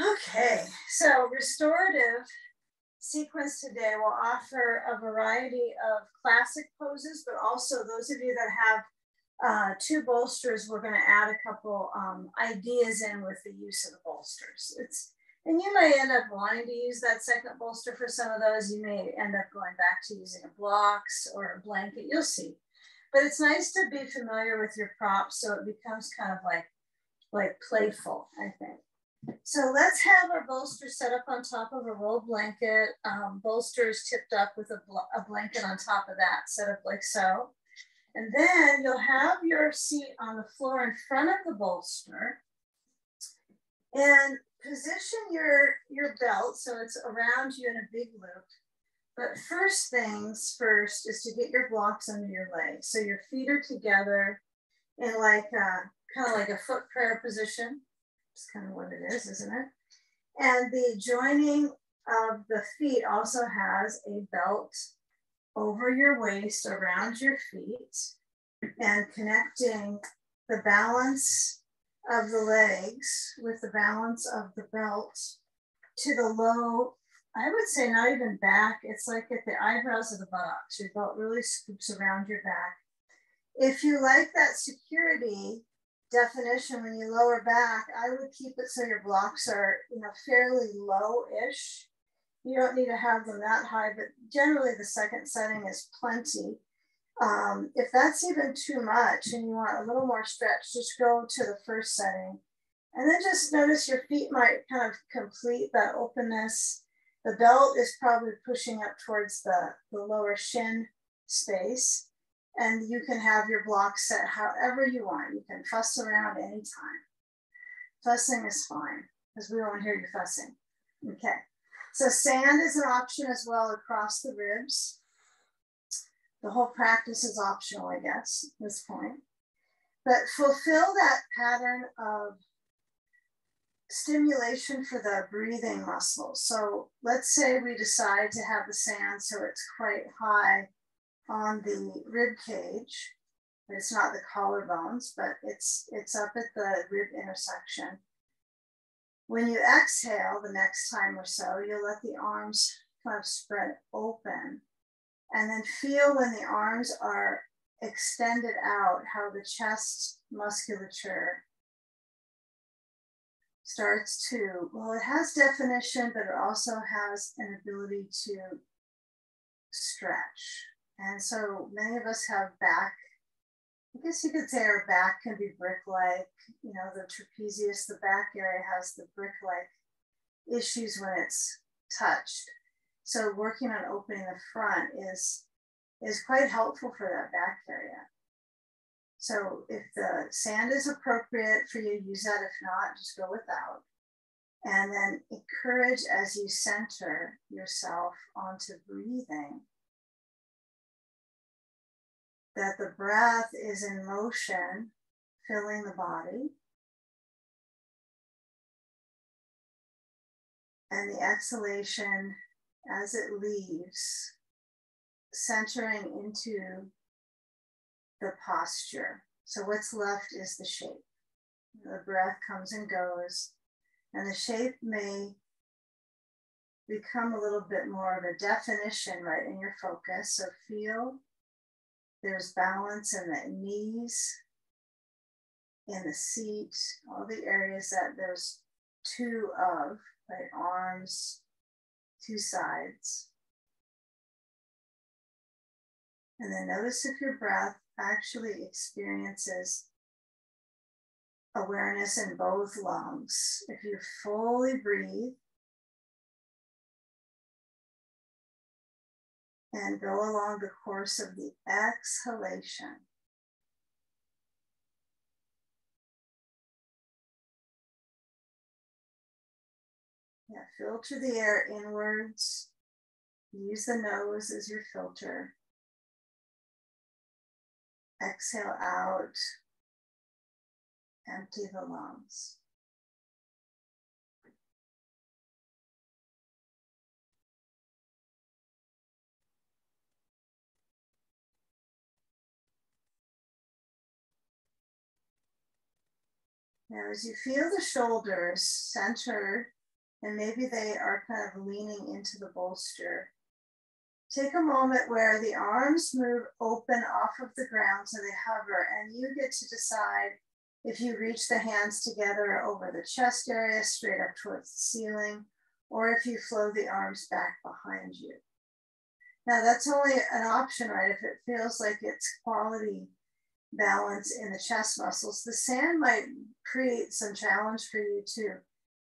Okay, so restorative sequence today will offer a variety of classic poses, but also those of you that have uh, two bolsters, we're going to add a couple um, ideas in with the use of the bolsters. It's and you may end up wanting to use that second bolster for some of those. You may end up going back to using a blocks or a blanket. You'll see. But it's nice to be familiar with your props so it becomes kind of like, like playful, I think. So let's have our bolster set up on top of a roll blanket. Um, bolsters tipped up with a, bl a blanket on top of that, set up like so. And then you'll have your seat on the floor in front of the bolster. And position your, your belt so it's around you in a big loop. But first things first is to get your blocks under your legs. So your feet are together in like a, kind of like a foot prayer position. It's kind of what it is, isn't it? And the joining of the feet also has a belt over your waist around your feet and connecting the balance of the legs with the balance of the belt to the low, I would say not even back, it's like at the eyebrows of the buttocks. Your belt really scoops around your back. If you like that security definition when you lower back, I would keep it so your blocks are you know fairly low-ish. You don't need to have them that high, but generally the second setting is plenty. Um, if that's even too much and you want a little more stretch, just go to the first setting. And then just notice your feet might kind of complete that openness. The belt is probably pushing up towards the, the lower shin space. And you can have your block set however you want. You can fuss around anytime. Fussing is fine because we won't hear you fussing. Okay. So sand is an option as well across the ribs. The whole practice is optional, I guess, at this point. But fulfill that pattern of stimulation for the breathing muscles. So let's say we decide to have the sand so it's quite high on the rib cage. It's not the collarbones, but it's it's up at the rib intersection. When you exhale the next time or so, you'll let the arms kind of spread open and then feel when the arms are extended out, how the chest musculature starts to, well, it has definition, but it also has an ability to stretch. And so many of us have back, I guess you could say our back can be brick like, you know, the trapezius, the back area has the brick like issues when it's touched. So working on opening the front is, is quite helpful for that back area. So if the sand is appropriate for you, use that. If not, just go without. And then encourage as you center yourself onto breathing that the breath is in motion, filling the body. And the exhalation as it leaves, centering into the posture. So what's left is the shape. The breath comes and goes, and the shape may become a little bit more of a definition right in your focus. So feel there's balance in the knees, in the seat, all the areas that there's two of, right? Arms, two sides. And then notice if your breath actually experiences awareness in both lungs. If you fully breathe and go along the course of the exhalation. Yeah, filter the air inwards. Use the nose as your filter. Exhale out. Empty the lungs. Now, as you feel the shoulders centered and maybe they are kind of leaning into the bolster. Take a moment where the arms move open off of the ground so they hover, and you get to decide if you reach the hands together over the chest area straight up towards the ceiling, or if you flow the arms back behind you. Now that's only an option, right? If it feels like it's quality balance in the chest muscles, the sand might create some challenge for you to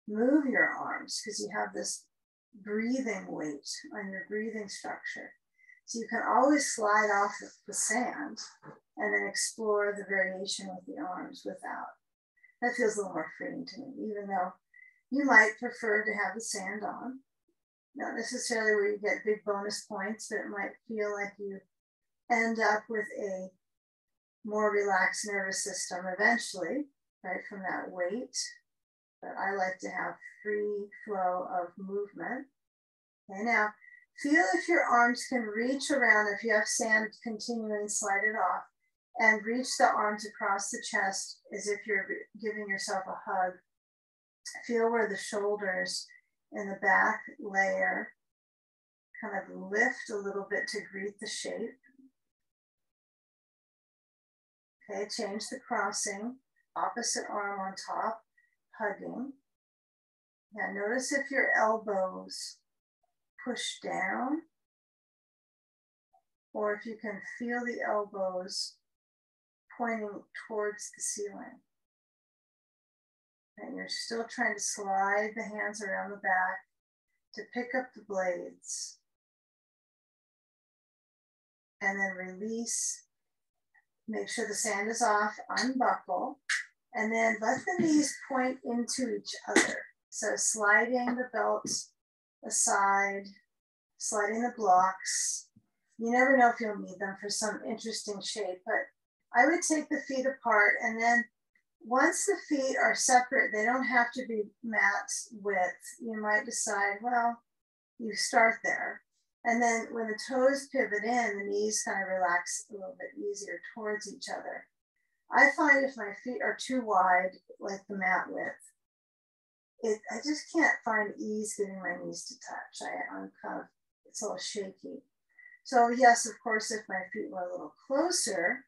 move your arms because you have this breathing weight on your breathing structure. So you can always slide off the sand and then explore the variation with the arms without. That feels a little more freeing to me, even though you might prefer to have the sand on. Not necessarily where you get big bonus points, but it might feel like you end up with a more relaxed nervous system eventually, right, from that weight. But I like to have free flow of movement. Okay, now feel if your arms can reach around, if you have sand continuing, slide it off and reach the arms across the chest as if you're giving yourself a hug. Feel where the shoulders in the back layer kind of lift a little bit to greet the shape. Okay, change the crossing, opposite arm on top, hugging. Now notice if your elbows push down or if you can feel the elbows pointing towards the ceiling. And you're still trying to slide the hands around the back to pick up the blades. And then release. Make sure the sand is off, unbuckle, and then let the knees point into each other. So sliding the belts aside, sliding the blocks. You never know if you'll need them for some interesting shape, but I would take the feet apart and then once the feet are separate, they don't have to be mat width. You might decide, well, you start there. And then when the toes pivot in, the knees kind of relax a little bit easier towards each other. I find if my feet are too wide, like the mat width, it, I just can't find ease getting my knees to touch. I, I'm kind of, it's all shaky. So yes, of course, if my feet were a little closer,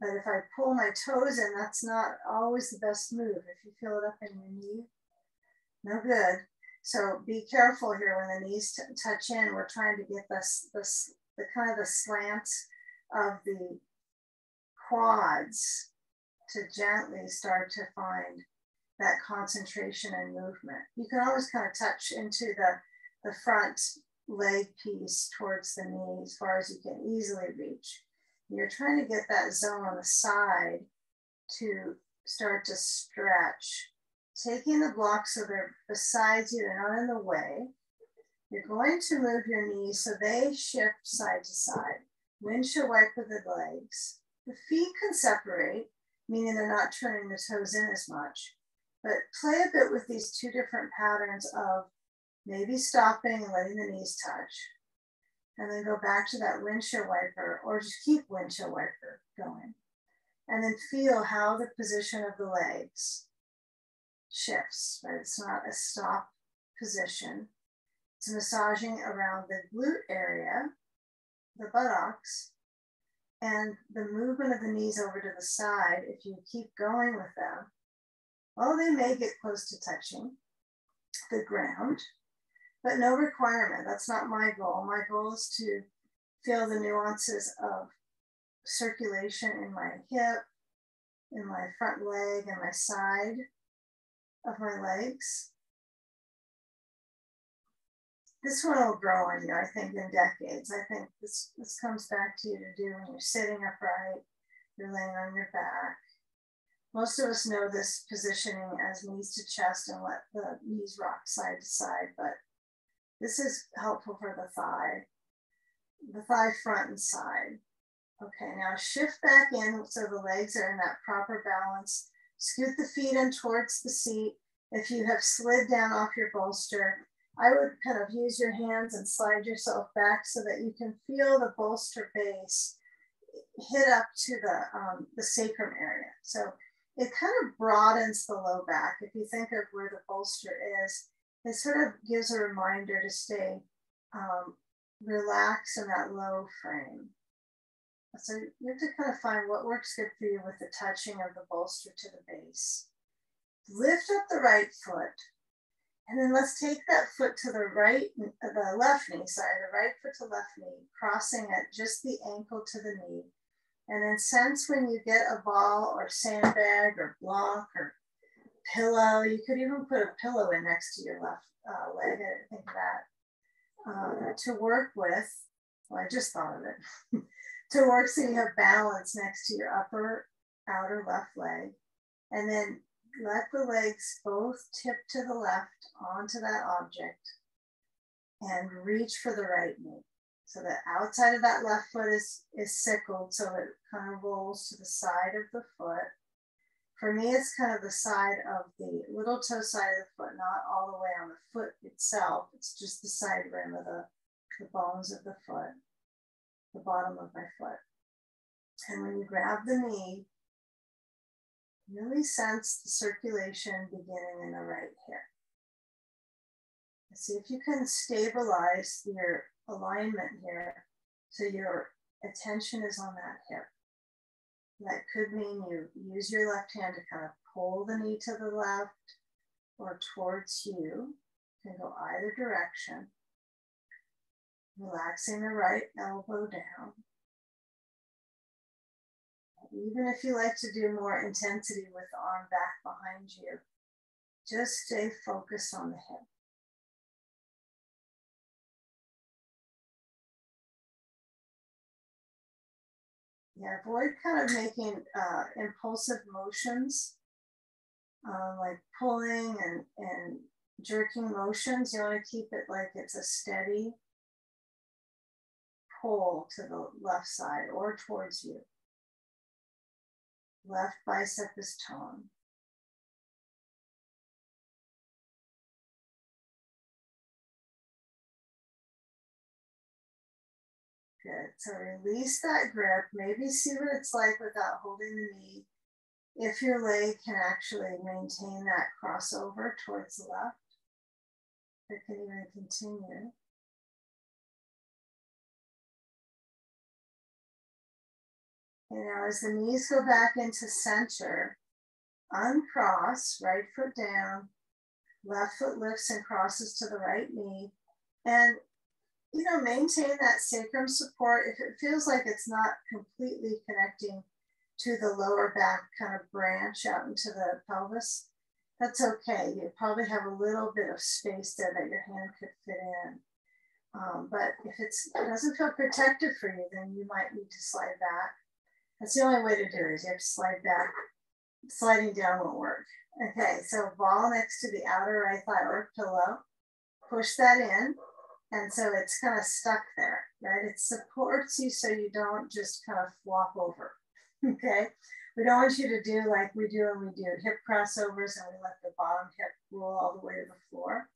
but if I pull my toes in, that's not always the best move. If you feel it up in your knee, no good. So be careful here when the knees touch in. We're trying to get this, this, the kind of the slant of the quads to gently start to find that concentration and movement. You can always kind of touch into the, the front leg piece towards the knee as far as you can easily reach. You're trying to get that zone on the side to start to stretch. Taking the blocks so they're beside you, they're not in the way. You're going to move your knees so they shift side to side. Windshield wiper the legs. The feet can separate, meaning they're not turning the toes in as much. But play a bit with these two different patterns of maybe stopping and letting the knees touch, and then go back to that windshield wiper or just keep windshield wiper going. And then feel how the position of the legs shifts, but It's not a stop position. It's massaging around the glute area, the buttocks, and the movement of the knees over to the side. If you keep going with them, well, they may get close to touching the ground, but no requirement. That's not my goal. My goal is to feel the nuances of circulation in my hip, in my front leg, and my side of my legs. This one will grow on you, I think, in decades. I think this, this comes back to you to do when you're sitting upright, you're laying on your back. Most of us know this positioning as knees to chest and let the knees rock side to side, but this is helpful for the thigh, the thigh front and side. Okay, now shift back in so the legs are in that proper balance. Scoot the feet in towards the seat. If you have slid down off your bolster, I would kind of use your hands and slide yourself back so that you can feel the bolster base hit up to the, um, the sacrum area. So it kind of broadens the low back. If you think of where the bolster is, it sort of gives a reminder to stay um, relaxed in that low frame. So you have to kind of find what works good for you with the touching of the bolster to the base. Lift up the right foot. And then let's take that foot to the right, the left knee, sorry, the right foot to left knee, crossing at just the ankle to the knee. And then sense when you get a ball or sandbag or block or pillow, you could even put a pillow in next to your left uh, leg. I think that. Uh, to work with, well, I just thought of it. to work so you have balance next to your upper outer left leg. And then let the legs both tip to the left onto that object and reach for the right knee. So the outside of that left foot is, is sickled so it kind of rolls to the side of the foot. For me, it's kind of the side of the little toe side of the foot, not all the way on the foot itself. It's just the side rim of the, the bones of the foot, the bottom of my foot. And when you grab the knee, really sense the circulation beginning in the right hip. See if you can stabilize your alignment here so your attention is on that hip. That could mean you use your left hand to kind of pull the knee to the left or towards you. You can go either direction. Relaxing the right elbow down. Even if you like to do more intensity with the arm back behind you, just stay focused on the hip. Yeah, avoid kind of making uh, impulsive motions, uh, like pulling and, and jerking motions. You want to keep it like it's a steady pull to the left side or towards you. Left bicep is toned. Good. So release that grip. Maybe see what it's like without holding the knee. If your leg can actually maintain that crossover towards the left, it can even continue. And now as the knees go back into center, uncross, right foot down, left foot lifts and crosses to the right knee. And you know, maintain that sacrum support. If it feels like it's not completely connecting to the lower back kind of branch out into the pelvis, that's okay. You probably have a little bit of space there that your hand could fit in. Um, but if it doesn't feel protected for you, then you might need to slide back. That's the only way to do it. you have to slide back. Sliding down won't work. Okay, so ball next to the outer right thigh or pillow. Push that in and so it's kind of stuck there, right? It supports you so you don't just kind of flop over, okay? We don't want you to do like we do when we do hip crossovers and we let the bottom hip roll all the way to the floor.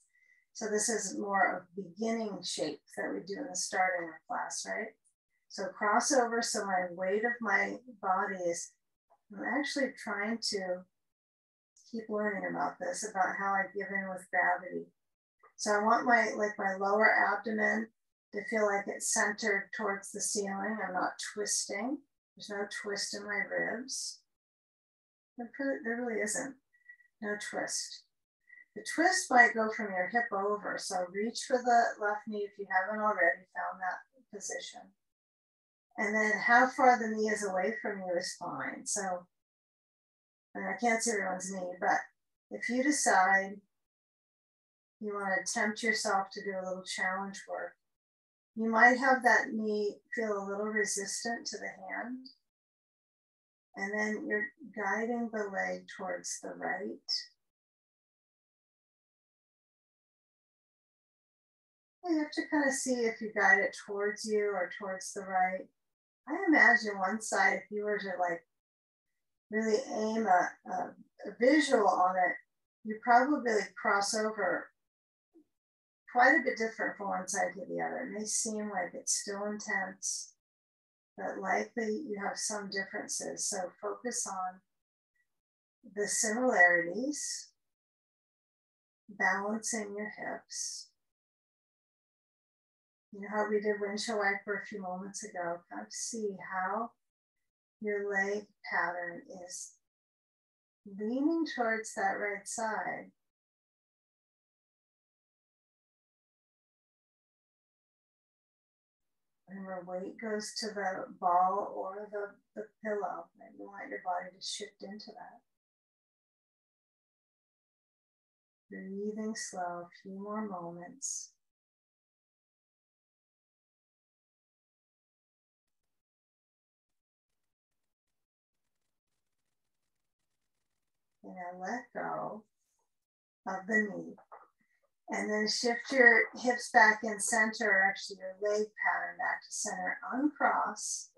So this is more of beginning shape that we do in the starting of class, right? So crossover, so my weight of my body is, I'm actually trying to keep learning about this, about how I give in with gravity so I want my, like my lower abdomen to feel like it's centered towards the ceiling. I'm not twisting. There's no twist in my ribs. There really isn't. No twist. The twist might go from your hip over. So reach for the left knee if you haven't already found that position. And then how far the knee is away from you is fine. So I can't see everyone's knee, but if you decide you want to tempt yourself to do a little challenge work. You might have that knee feel a little resistant to the hand. And then you're guiding the leg towards the right. You have to kind of see if you guide it towards you or towards the right. I imagine one side, if you were to like really aim a, a, a visual on it, you probably cross over quite a bit different from one side to the other. It may seem like it's still intense, but likely you have some differences. So focus on the similarities. balancing your hips. You know how we did windshield wiper a few moments ago? Kind of see how your leg pattern is leaning towards that right side. and Remember, weight goes to the ball or the, the pillow. And you want your body to shift into that. Breathing slow, a few more moments. And let go of the knee. And then shift your hips back in center, actually your leg pattern back to center, uncross,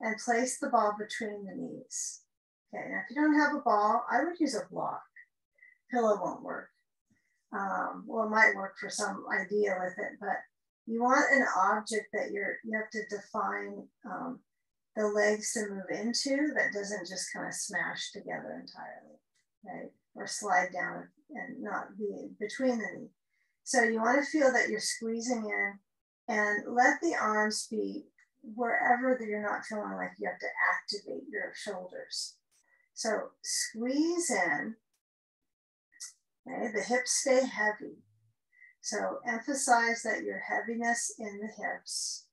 and place the ball between the knees. Okay, now if you don't have a ball, I would use a block. Pillow won't work. Um, well, it might work for some idea with it, but you want an object that you're you have to define um, the legs to move into that doesn't just kind of smash together entirely, right? Or slide down and not be between the knee. So you want to feel that you're squeezing in and let the arms be wherever that you're not feeling like you have to activate your shoulders. So squeeze in Okay, the hips stay heavy. So emphasize that your heaviness in the hips,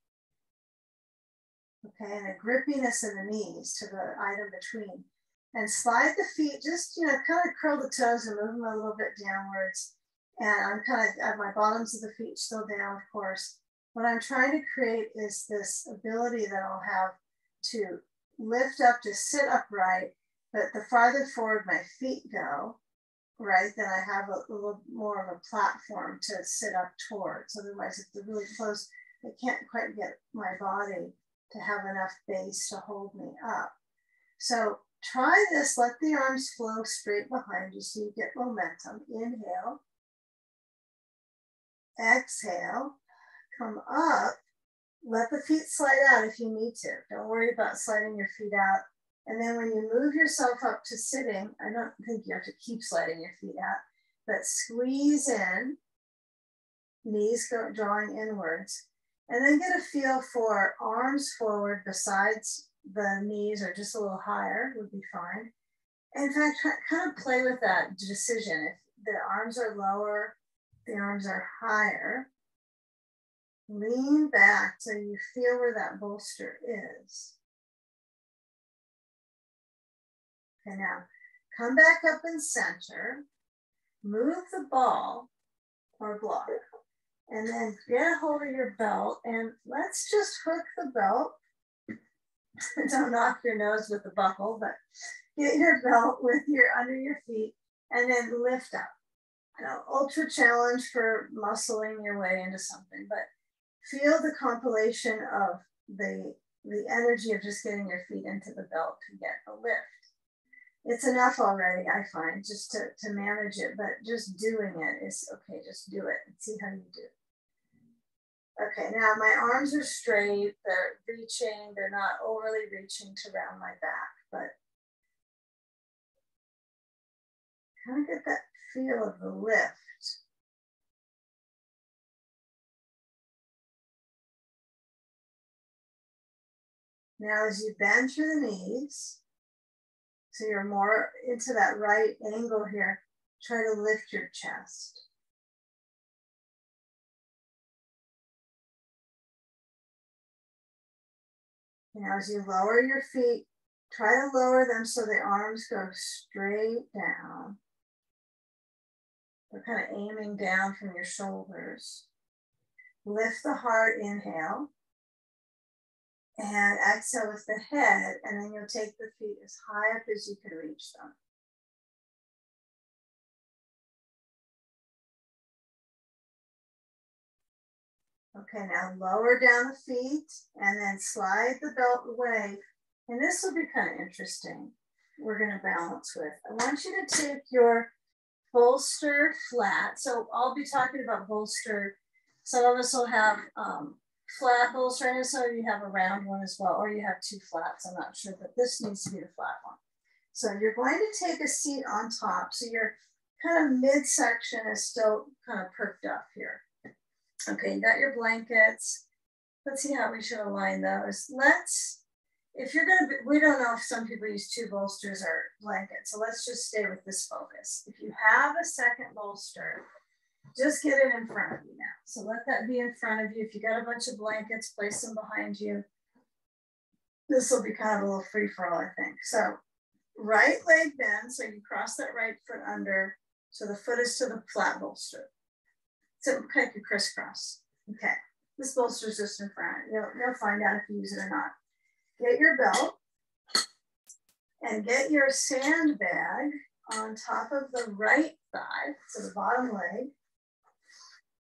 okay, and a grippiness in the knees to the item between. And slide the feet, just, you know, kind of curl the toes and move them a little bit downwards. And I'm kind of uh, at my bottoms of the feet still down, of course. What I'm trying to create is this ability that I'll have to lift up to sit upright, but the farther forward my feet go, right, then I have a, a, little more of a platform to sit up towards. Otherwise, if they're really close, I can't quite get my body to have enough base to hold me up. So try this, let the arms flow straight behind you so you get momentum. Inhale, exhale, come up, let the feet slide out if you need to. Don't worry about sliding your feet out. And then when you move yourself up to sitting, I don't think you have to keep sliding your feet out, but squeeze in, knees go, drawing inwards, and then get a feel for arms forward besides the knees are just a little higher would be fine. In fact, kind of play with that decision. If the arms are lower, the arms are higher, lean back so you feel where that bolster is. Okay, now come back up in center, move the ball or block, and then get a hold of your belt and let's just hook the belt. Don't knock your nose with the buckle, but get your belt with your under your feet and then lift up. Now, ultra challenge for muscling your way into something, but feel the compilation of the the energy of just getting your feet into the belt to get a lift it's enough already, I find, just to, to manage it, but just doing it is okay, just do it and see how you do. Okay, now my arms are straight, they're reaching, they're not overly reaching to round my back, but kind of get that feel of the lift. Now, as you bend through the knees, so you're more into that right angle here. Try to lift your chest. Now as you lower your feet, try to lower them so the arms go straight down. We're kind of aiming down from your shoulders. Lift the heart, inhale and exhale with the head, and then you'll take the feet as high up as you can reach them. Okay, now lower down the feet and then slide the belt away. And this will be kind of interesting. We're going to balance with. I want you to take your bolster flat. So I'll be talking about bolster. Some of us will have um, flat bolster, and so you have a round one as well, or you have two flats, I'm not sure, but this needs to be the flat one. So you're going to take a seat on top. So you're kind of midsection is still kind of perked up here. Okay, you got your blankets. Let's see how we should align those. Let's, if you're gonna, be, we don't know if some people use two bolsters or blankets, so let's just stay with this focus. If you have a second bolster, just get it in front of you now. So let that be in front of you. If you got a bunch of blankets, place them behind you. This will be kind of a little free for all, I think. So right leg bend, so you cross that right foot under, so the foot is to the flat bolster. So kind of crisscross. Okay, this bolster's just in front. You'll, you'll find out if you use it or not. Get your belt and get your sandbag on top of the right thigh, so the bottom leg.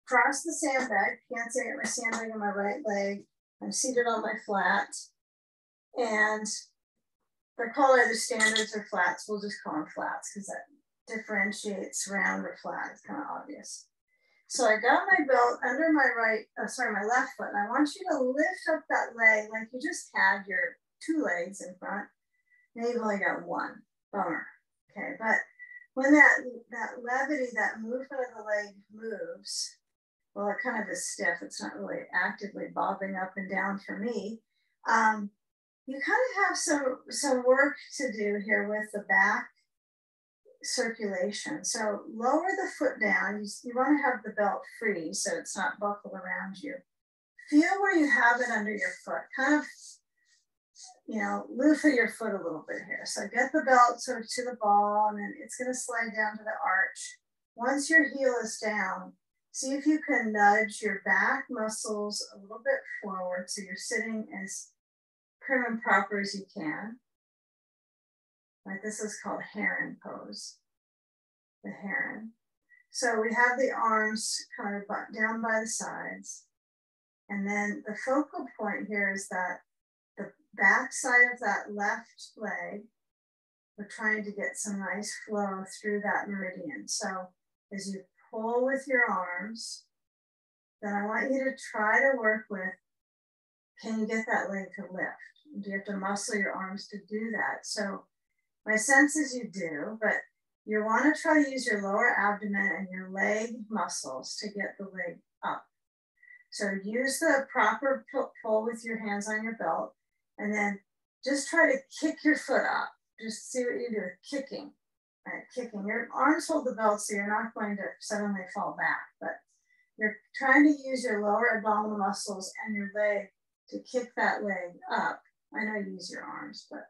Cross the sandbag. Can't say I got my sandbag on my right leg. I'm seated on my flat. And they're called either standards or flats. We'll just call them flats because that differentiates round or flat. It's kind of obvious. So I got my belt under my right, uh, sorry, my left foot. And I want you to lift up that leg like you just had your two legs in front. Now you've only got one. Bummer. Okay, but when that that levity, that movement of the leg moves, well, it kind of is stiff. It's not really actively bobbing up and down for me. Um, you kind of have some some work to do here with the back circulation. So lower the foot down. You, you want to have the belt free so it's not buckled around you. Feel where you have it under your foot. Kind of, you know, loofah your foot a little bit here. So get the belt sort of to the ball and then it's going to slide down to the arch. Once your heel is down, see if you can nudge your back muscles a little bit forward so you're sitting as prim and proper as you can. This is called heron pose, the heron. So we have the arms kind of down by the sides. And then the focal point here is that the back side of that left leg, we're trying to get some nice flow through that meridian. So as you pull with your arms, then I want you to try to work with, can you get that leg to lift? Do you have to muscle your arms to do that? So my sense is you do, but you want to try to use your lower abdomen and your leg muscles to get the leg up. So use the proper pull with your hands on your belt and then just try to kick your foot up. Just see what you do with kicking. Right, kicking. Your arms hold the belt so you're not going to suddenly fall back, but you're trying to use your lower abdominal muscles and your leg to kick that leg up. I know you use your arms, but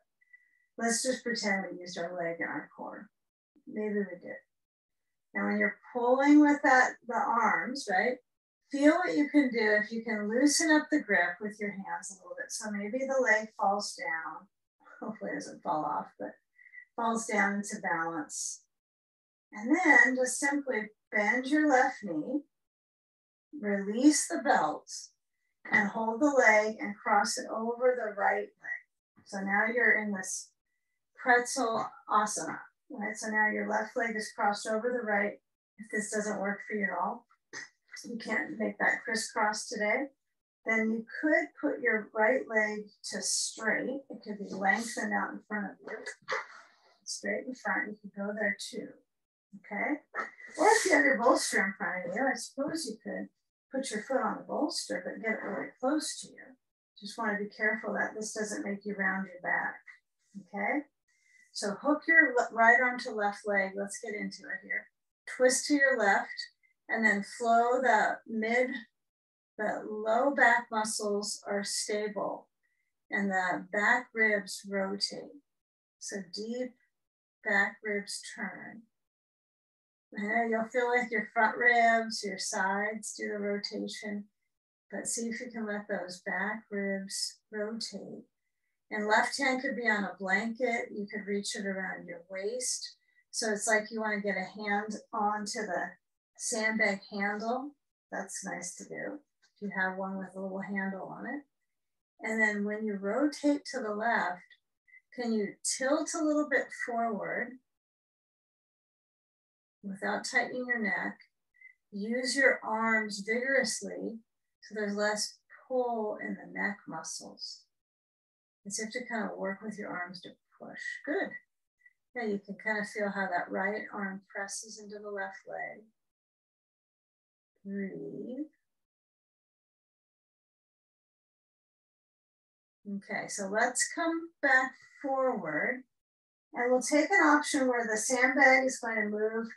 Let's just pretend we used our leg and our core. Maybe we did. Now when you're pulling with that, the arms, right? Feel what you can do if you can loosen up the grip with your hands a little bit. So maybe the leg falls down. Hopefully it doesn't fall off, but falls down into balance. And then just simply bend your left knee, release the belt, and hold the leg and cross it over the right leg. So now you're in this pretzel asana. Right, so now your left leg is crossed over the right. If this doesn't work for you at all, you can't make that crisscross today, then you could put your right leg to straight. It could be lengthened out in front of you. Straight in front, you could go there too. Okay. Or if you have your bolster in front of you, I suppose you could put your foot on the bolster, but get it really close to you. Just want to be careful that this doesn't make you round your back. Okay. So hook your right arm to left leg. Let's get into it here. Twist to your left and then flow the mid, the low back muscles are stable and the back ribs rotate. So deep back ribs turn. And you'll feel like your front ribs, your sides do the rotation, but see if you can let those back ribs rotate. And left hand could be on a blanket. You could reach it around your waist. So it's like you want to get a hand onto the sandbag handle. That's nice to do. If you have one with a little handle on it. And then when you rotate to the left, can you tilt a little bit forward without tightening your neck? Use your arms vigorously so there's less pull in the neck muscles. As have to kind of work with your arms to push. Good. Yeah, you can kind of feel how that right arm presses into the left leg. Breathe. Okay, so let's come back forward and we'll take an option where the sandbag is going to move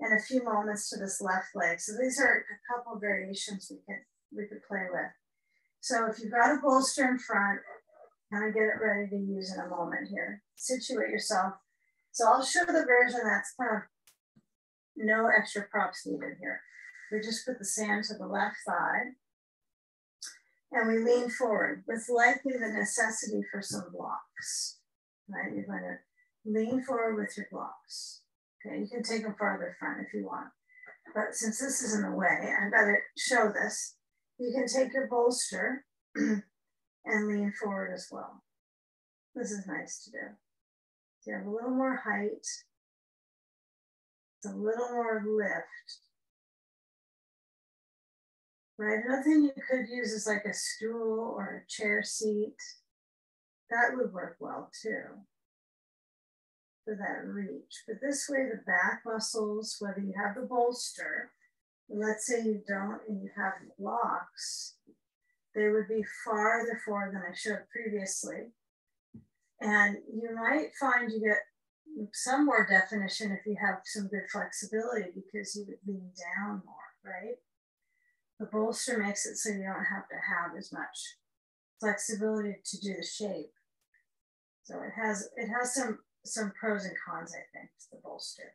in a few moments to this left leg. So these are a couple variations we could, we could play with. So if you've got a bolster in front, kind of get it ready to use in a moment here. Situate yourself. So I'll show the version that's kind of no extra props needed here. We just put the sand to the left side and we lean forward with likely the necessity for some blocks, right? You're going to lean forward with your blocks. Okay, you can take them farther front if you want. But since this is in the way, I'd better show this. You can take your bolster and lean forward as well. This is nice to do. So you have a little more height, it's a little more lift. Right, another thing you could use is like a stool or a chair seat. That would work well too for that reach. But this way, the back muscles, whether you have the bolster, let's say you don't and you have blocks, they would be farther forward than I showed previously. And you might find you get some more definition if you have some good flexibility because you would lean down more, right? The bolster makes it so you don't have to have as much flexibility to do the shape. So it has it has some some pros and cons, I think, to the bolster.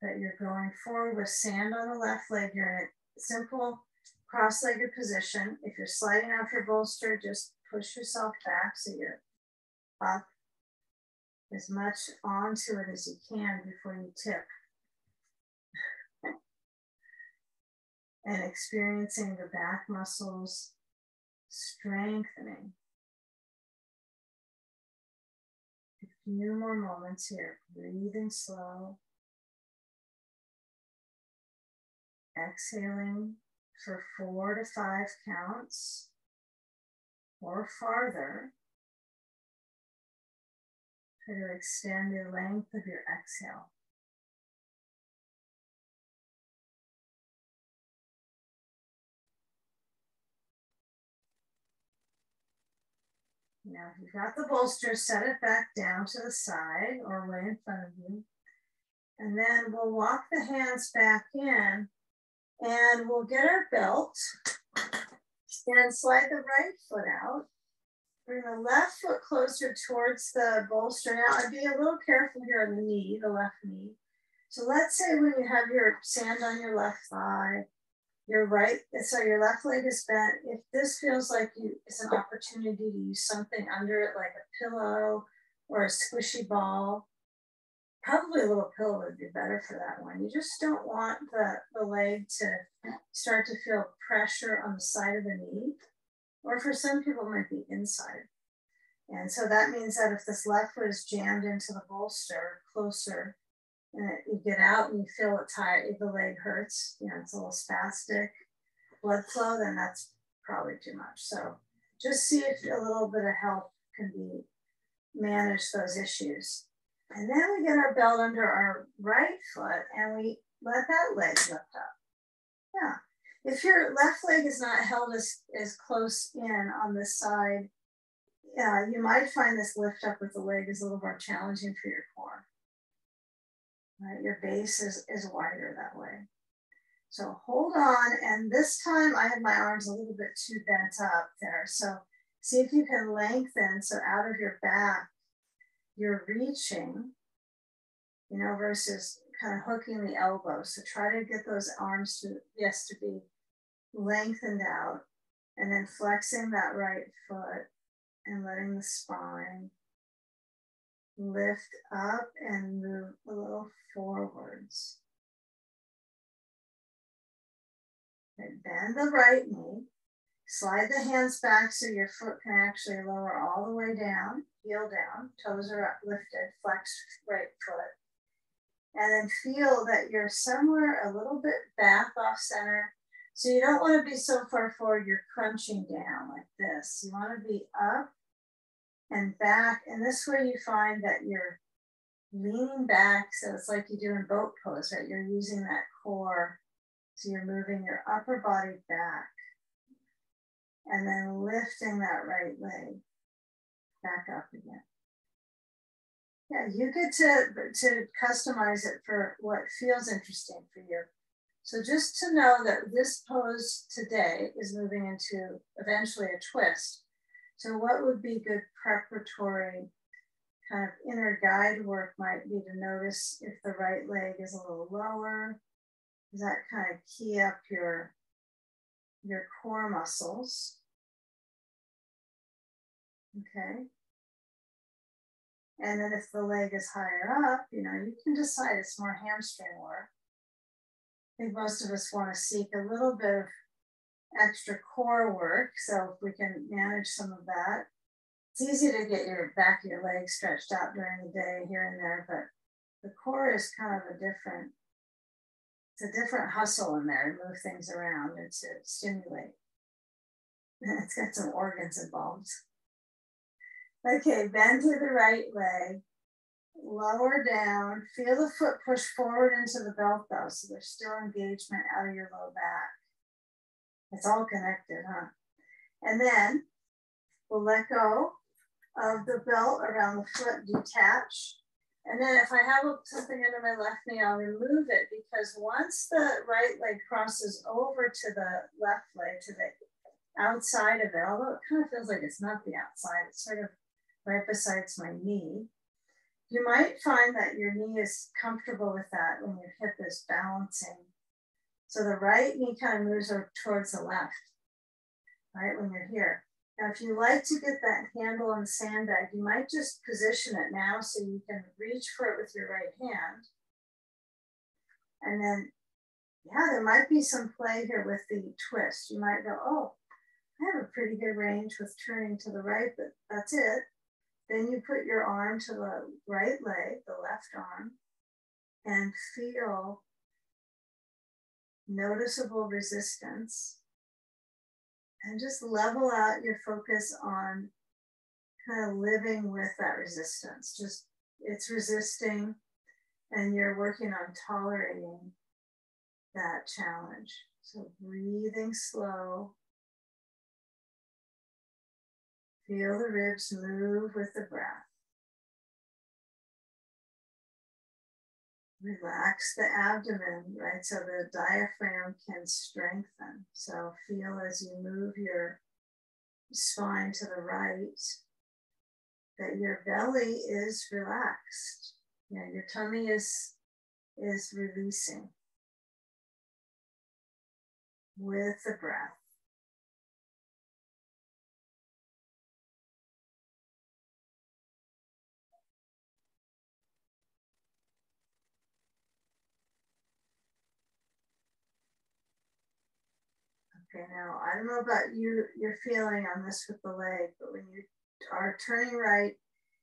That you're going forward with sand on the left leg, you're in a simple cross-legged position. If you're sliding off your bolster, just push yourself back so you're up as much onto it as you can before you tip. and experiencing the back muscles strengthening. A few more moments here, breathing slow. Exhaling for four to five counts or farther. Try to extend the length of your exhale. Now, if you've got the bolster, set it back down to the side or way in front of you. And then we'll walk the hands back in and we'll get our belt and slide the right foot out. Bring the left foot closer towards the bolster. Now, I'd be a little careful here on the knee, the left knee. So let's say when you have your sand on your left thigh, your right, so your left leg is bent. If this feels like you, it's an opportunity to use something under it, like a pillow or a squishy ball, probably a little pillow would be better for that one. You just don't want the, the leg to start to feel pressure on the side of the knee, or for some people, it might be inside. And so that means that if this left foot is jammed into the bolster closer, and you get out and you feel it tight, the leg hurts, you know, it's a little spastic blood flow, then that's probably too much. So just see if a little bit of help can be manage those issues. And then we get our belt under our right foot and we let that leg lift up. Yeah. If your left leg is not held as, as close in on this side, yeah, you might find this lift up with the leg is a little more challenging for your core. Right? Your base is, is wider that way. So hold on. And this time I have my arms a little bit too bent up there. So see if you can lengthen. So out of your back, you're reaching, you know, versus kind of hooking the elbow. So try to get those arms to, yes, to be lengthened out and then flexing that right foot and letting the spine lift up and move a little forwards. And bend the right knee. Slide the hands back so your foot can actually lower all the way down, heel down, toes are up, lifted, flex right foot. And then feel that you're somewhere a little bit back off center. So you don't want to be so far forward, you're crunching down like this. You want to be up and back. And this way you find that you're leaning back. So it's like you do in boat pose, right? You're using that core. So you're moving your upper body back and then lifting that right leg back up again. Yeah, you get to, to customize it for what feels interesting for you. So just to know that this pose today is moving into eventually a twist. So what would be good preparatory kind of inner guide work might be to notice if the right leg is a little lower. Does that kind of key up your, your core muscles? Okay. And then if the leg is higher up, you know, you can decide it's more hamstring work. I think most of us want to seek a little bit of extra core work. So if we can manage some of that, it's easy to get your back of your legs stretched out during the day here and there, but the core is kind of a different, it's a different hustle in there to move things around and to stimulate. It's got some organs involved. Okay, bend to the right leg, lower down, feel the foot push forward into the belt though, so there's still engagement out of your low back. It's all connected, huh? And then we'll let go of the belt around the foot, detach. And then if I have something under my left knee, I'll remove it because once the right leg crosses over to the left leg, to the outside of it, although it kind of feels like it's not the outside, it's sort of right besides my knee. You might find that your knee is comfortable with that when your hip is balancing. So the right knee kind of moves towards the left, right, when you're here. Now, if you like to get that handle on the sandbag, you might just position it now so you can reach for it with your right hand. And then, yeah, there might be some play here with the twist. You might go, oh, I have a pretty good range with turning to the right, but that's it. Then you put your arm to the right leg, the left arm, and feel noticeable resistance and just level out your focus on kind of living with that resistance. Just it's resisting, and you're working on tolerating that challenge. So breathing slow. Feel the ribs move with the breath. relax the abdomen, right? So the diaphragm can strengthen. So feel as you move your spine to the right that your belly is relaxed. Yeah, your tummy is is releasing with the breath. Okay, now I don't know about you, your feeling on this with the leg, but when you are turning right,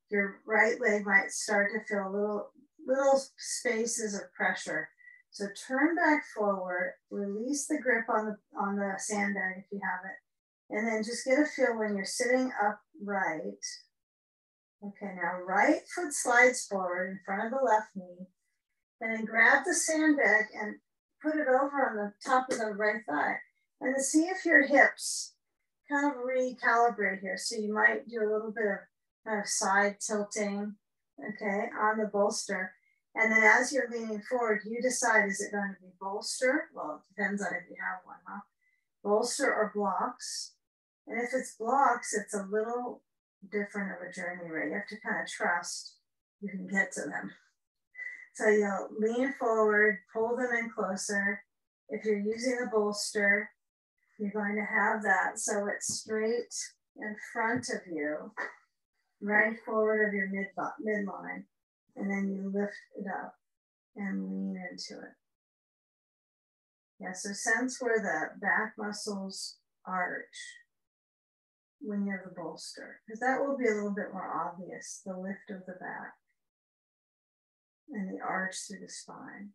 your right leg might start to feel little, little spaces of pressure. So turn back forward, release the grip on the, on the sandbag if you have it, and then just get a feel when you're sitting upright. Okay, now right foot slides forward in front of the left knee, and then grab the sandbag and put it over on the top of the right thigh and see if your hips kind of recalibrate here. So you might do a little bit of kind of side tilting, okay, on the bolster. And then as you're leaning forward, you decide, is it going to be bolster? Well, it depends on if you have one, huh? Bolster or blocks. And if it's blocks, it's a little different of a journey, right? You have to kind of trust you can get to them. So you'll lean forward, pull them in closer. If you're using a bolster, you're going to have that so it's straight in front of you, right forward of your mid midline, and then you lift it up and lean into it. Yeah, so sense where the back muscles arch when you have the bolster, because that will be a little bit more obvious, the lift of the back and the arch through the spine.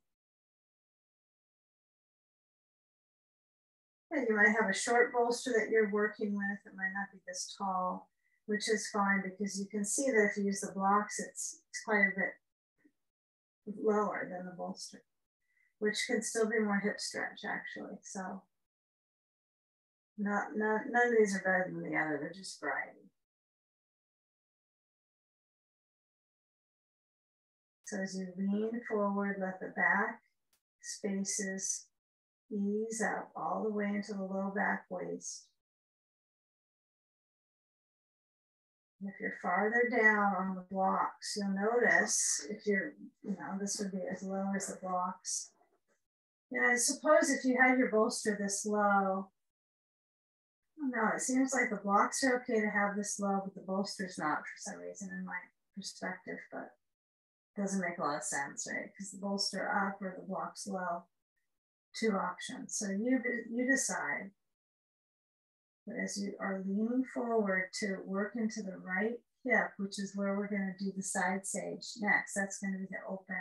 And you might have a short bolster that you're working with. It might not be this tall, which is fine because you can see that if you use the blocks, it's, it's quite a bit lower than the bolster, which can still be more hip stretch actually. So not, not, none of these are better than the other, they're just variety. So as you lean forward, let the back spaces ease up all the way into the low back waist. If you're farther down on the blocks, you'll notice if you're, you know, this would be as low as the blocks. And I suppose if you had your bolster this low, no, it seems like the blocks are okay to have this low, but the bolster's not for some reason in my perspective, but doesn't make a lot of sense, right? Because the bolster up or the blocks low, two options. So you, you decide. But as you are leaning forward to work into the right hip, which is where we're going to do the side sage next, that's going to be the open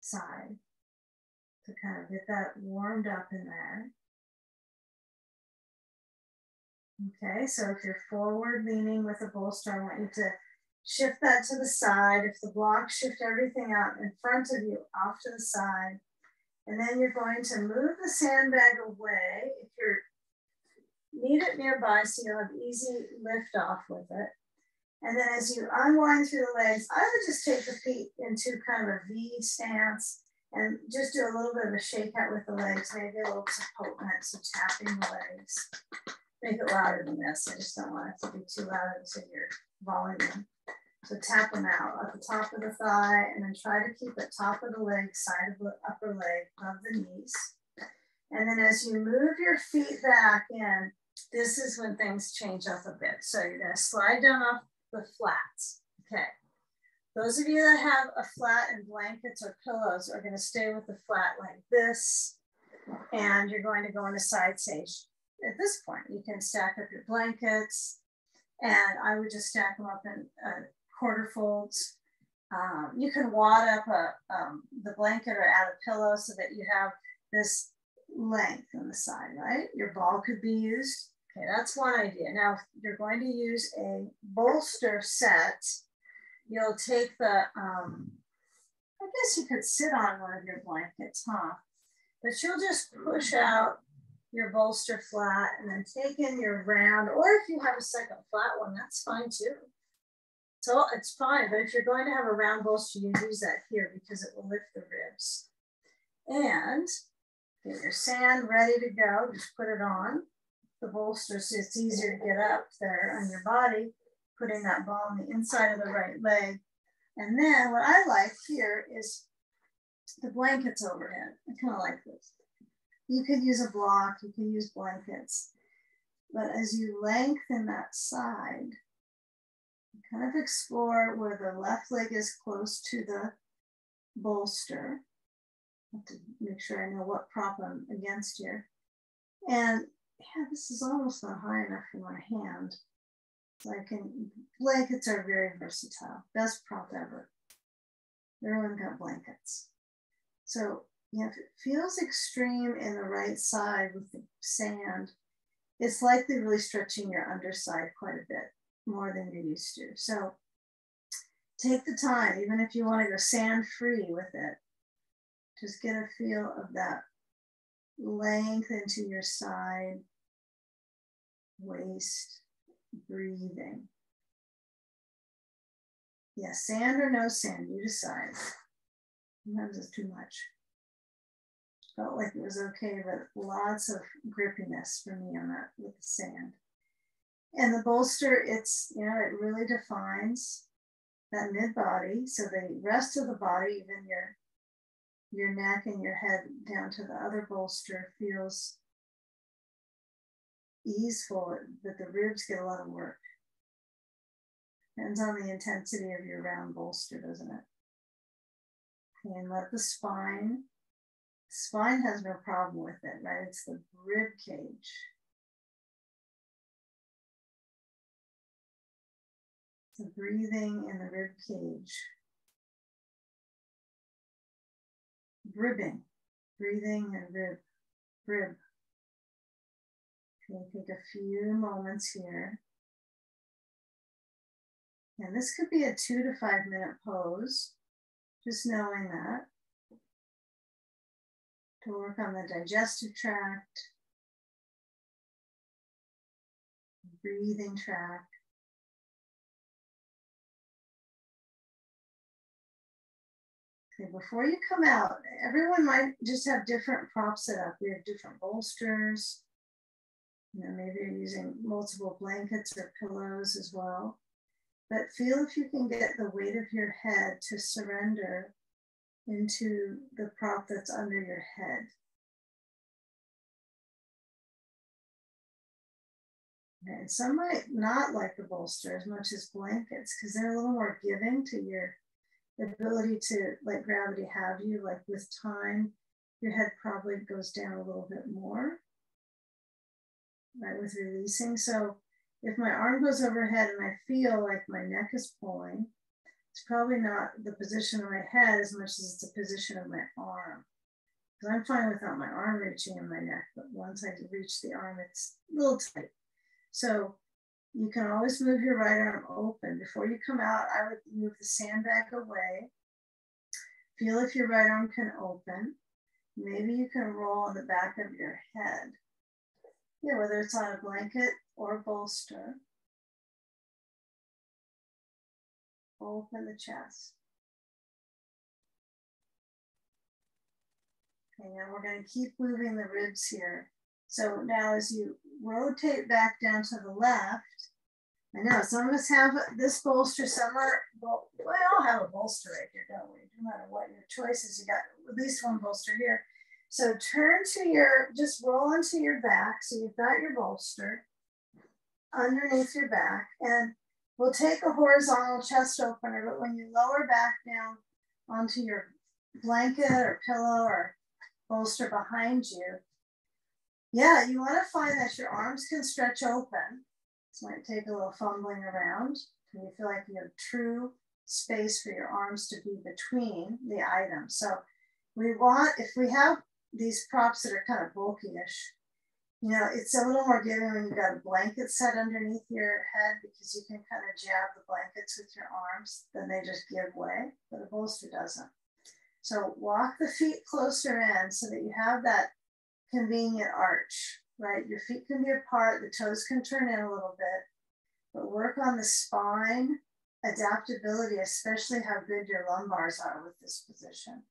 side. To kind of get that warmed up in there. Okay, so if you're forward leaning with a bolster, I want you to shift that to the side. If the blocks shift everything out in front of you, off to the side. And then you're going to move the sandbag away if you need it nearby so you'll have easy lift off with it. And then as you unwind through the legs, I would just take the feet into kind of a V stance and just do a little bit of a shake out with the legs, maybe a little supplement, so tapping the legs. Make it louder than this. I just don't want it to be too loud into your volume. So tap them out at the top of the thigh and then try to keep it top of the leg, side of the upper leg, above the knees. And then as you move your feet back in, this is when things change up a bit. So you're gonna slide down off the flats, okay. Those of you that have a flat and blankets or pillows are gonna stay with the flat like this, and you're going to go into side sage. At this point, you can stack up your blankets, and I would just stack them up in uh, quarter folds. Um, you can wad up a, um, the blanket or add a pillow so that you have this length on the side, right? Your ball could be used. Okay, that's one idea. Now, if you're going to use a bolster set, you'll take the, um, I guess you could sit on one of your blankets, huh? But you'll just push out your bolster flat and then take in your round, or if you have a second flat one, that's fine too. So it's fine, but if you're going to have a round bolster, you use that here because it will lift the ribs. And get your sand ready to go, just put it on the bolster so it's easier to get up there on your body, putting that ball on the inside of the right leg. And then what I like here is the blankets overhead. I kind of like this. You could use a block, you can use blankets. But as you lengthen that side, kind of explore where the left leg is close to the bolster. Have to make sure I know what prop I'm against here. And yeah, this is almost not high enough for my hand. So I can, blankets are very versatile. Best prop ever. Everyone got blankets. So yeah, if it feels extreme in the right side with the sand, it's likely really stretching your underside quite a bit more than you're used to. So take the time, even if you want to go sand free with it, just get a feel of that length into your side, waist, breathing. Yeah, sand or no sand, you decide. Sometimes it's too much. Felt like it was okay, but lots of grippiness for me on that with the sand. And the bolster, it's, you know, it really defines that mid body. So the rest of the body, even your your neck and your head down to the other bolster feels easeful, but the ribs get a lot of work. Depends on the intensity of your round bolster, doesn't it? And let the spine, spine has no problem with it, right? It's the rib cage the breathing in the rib cage. Ribbing, breathing and rib, rib. Okay, take a few moments here. And this could be a two to five minute pose, just knowing that. to work on the digestive tract, breathing tract. Okay, before you come out, everyone might just have different props set up. We have different bolsters. You know, maybe you're using multiple blankets or pillows as well. But feel if you can get the weight of your head to surrender into the prop that's under your head. And some might not like the bolster as much as blankets because they're a little more giving to your ability to let gravity have you. Like with time, your head probably goes down a little bit more, right, with releasing. So if my arm goes overhead and I feel like my neck is pulling, it's probably not the position of my head as much as it's the position of my arm. Because I'm fine without my arm reaching in my neck, but once I reach the arm, it's a little tight. So you can always move your right arm open. Before you come out, I would move the sandbag away. Feel if your right arm can open. Maybe you can roll on the back of your head. Yeah, whether it's on a blanket or bolster. Open the chest. Okay, now we're going to keep moving the ribs here. So now as you rotate back down to the left, I know some of us have this bolster, some are, well, we all have a bolster right here, don't we? No matter what your choice is, you got at least one bolster here. So turn to your, just roll into your back. So you've got your bolster underneath your back and we'll take a horizontal chest opener, but when you lower back down onto your blanket or pillow or bolster behind you, yeah, you want to find that your arms can stretch open. This might take a little fumbling around. And you feel like you have true space for your arms to be between the items. So we want, if we have these props that are kind of bulky-ish, you know, it's a little more giving when you've got a blanket set underneath your head because you can kind of jab the blankets with your arms, then they just give way, but a bolster doesn't. So walk the feet closer in so that you have that convenient arch, right? Your feet can be apart, the toes can turn in a little bit, but work on the spine adaptability, especially how good your lumbars are with this position.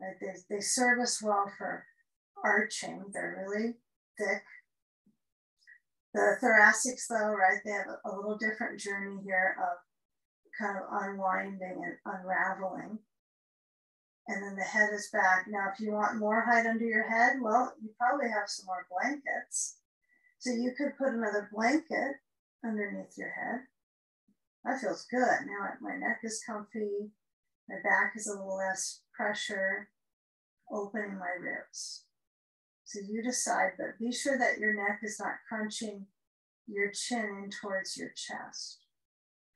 Right? They, they serve us well for arching. They're really thick. The thoracics, though, right, they have a, a little different journey here of kind of unwinding and unraveling and then the head is back. Now, if you want more height under your head, well, you probably have some more blankets. So you could put another blanket underneath your head. That feels good. Now my neck is comfy, my back is a little less pressure, opening my ribs. So you decide, but be sure that your neck is not crunching your chin in towards your chest.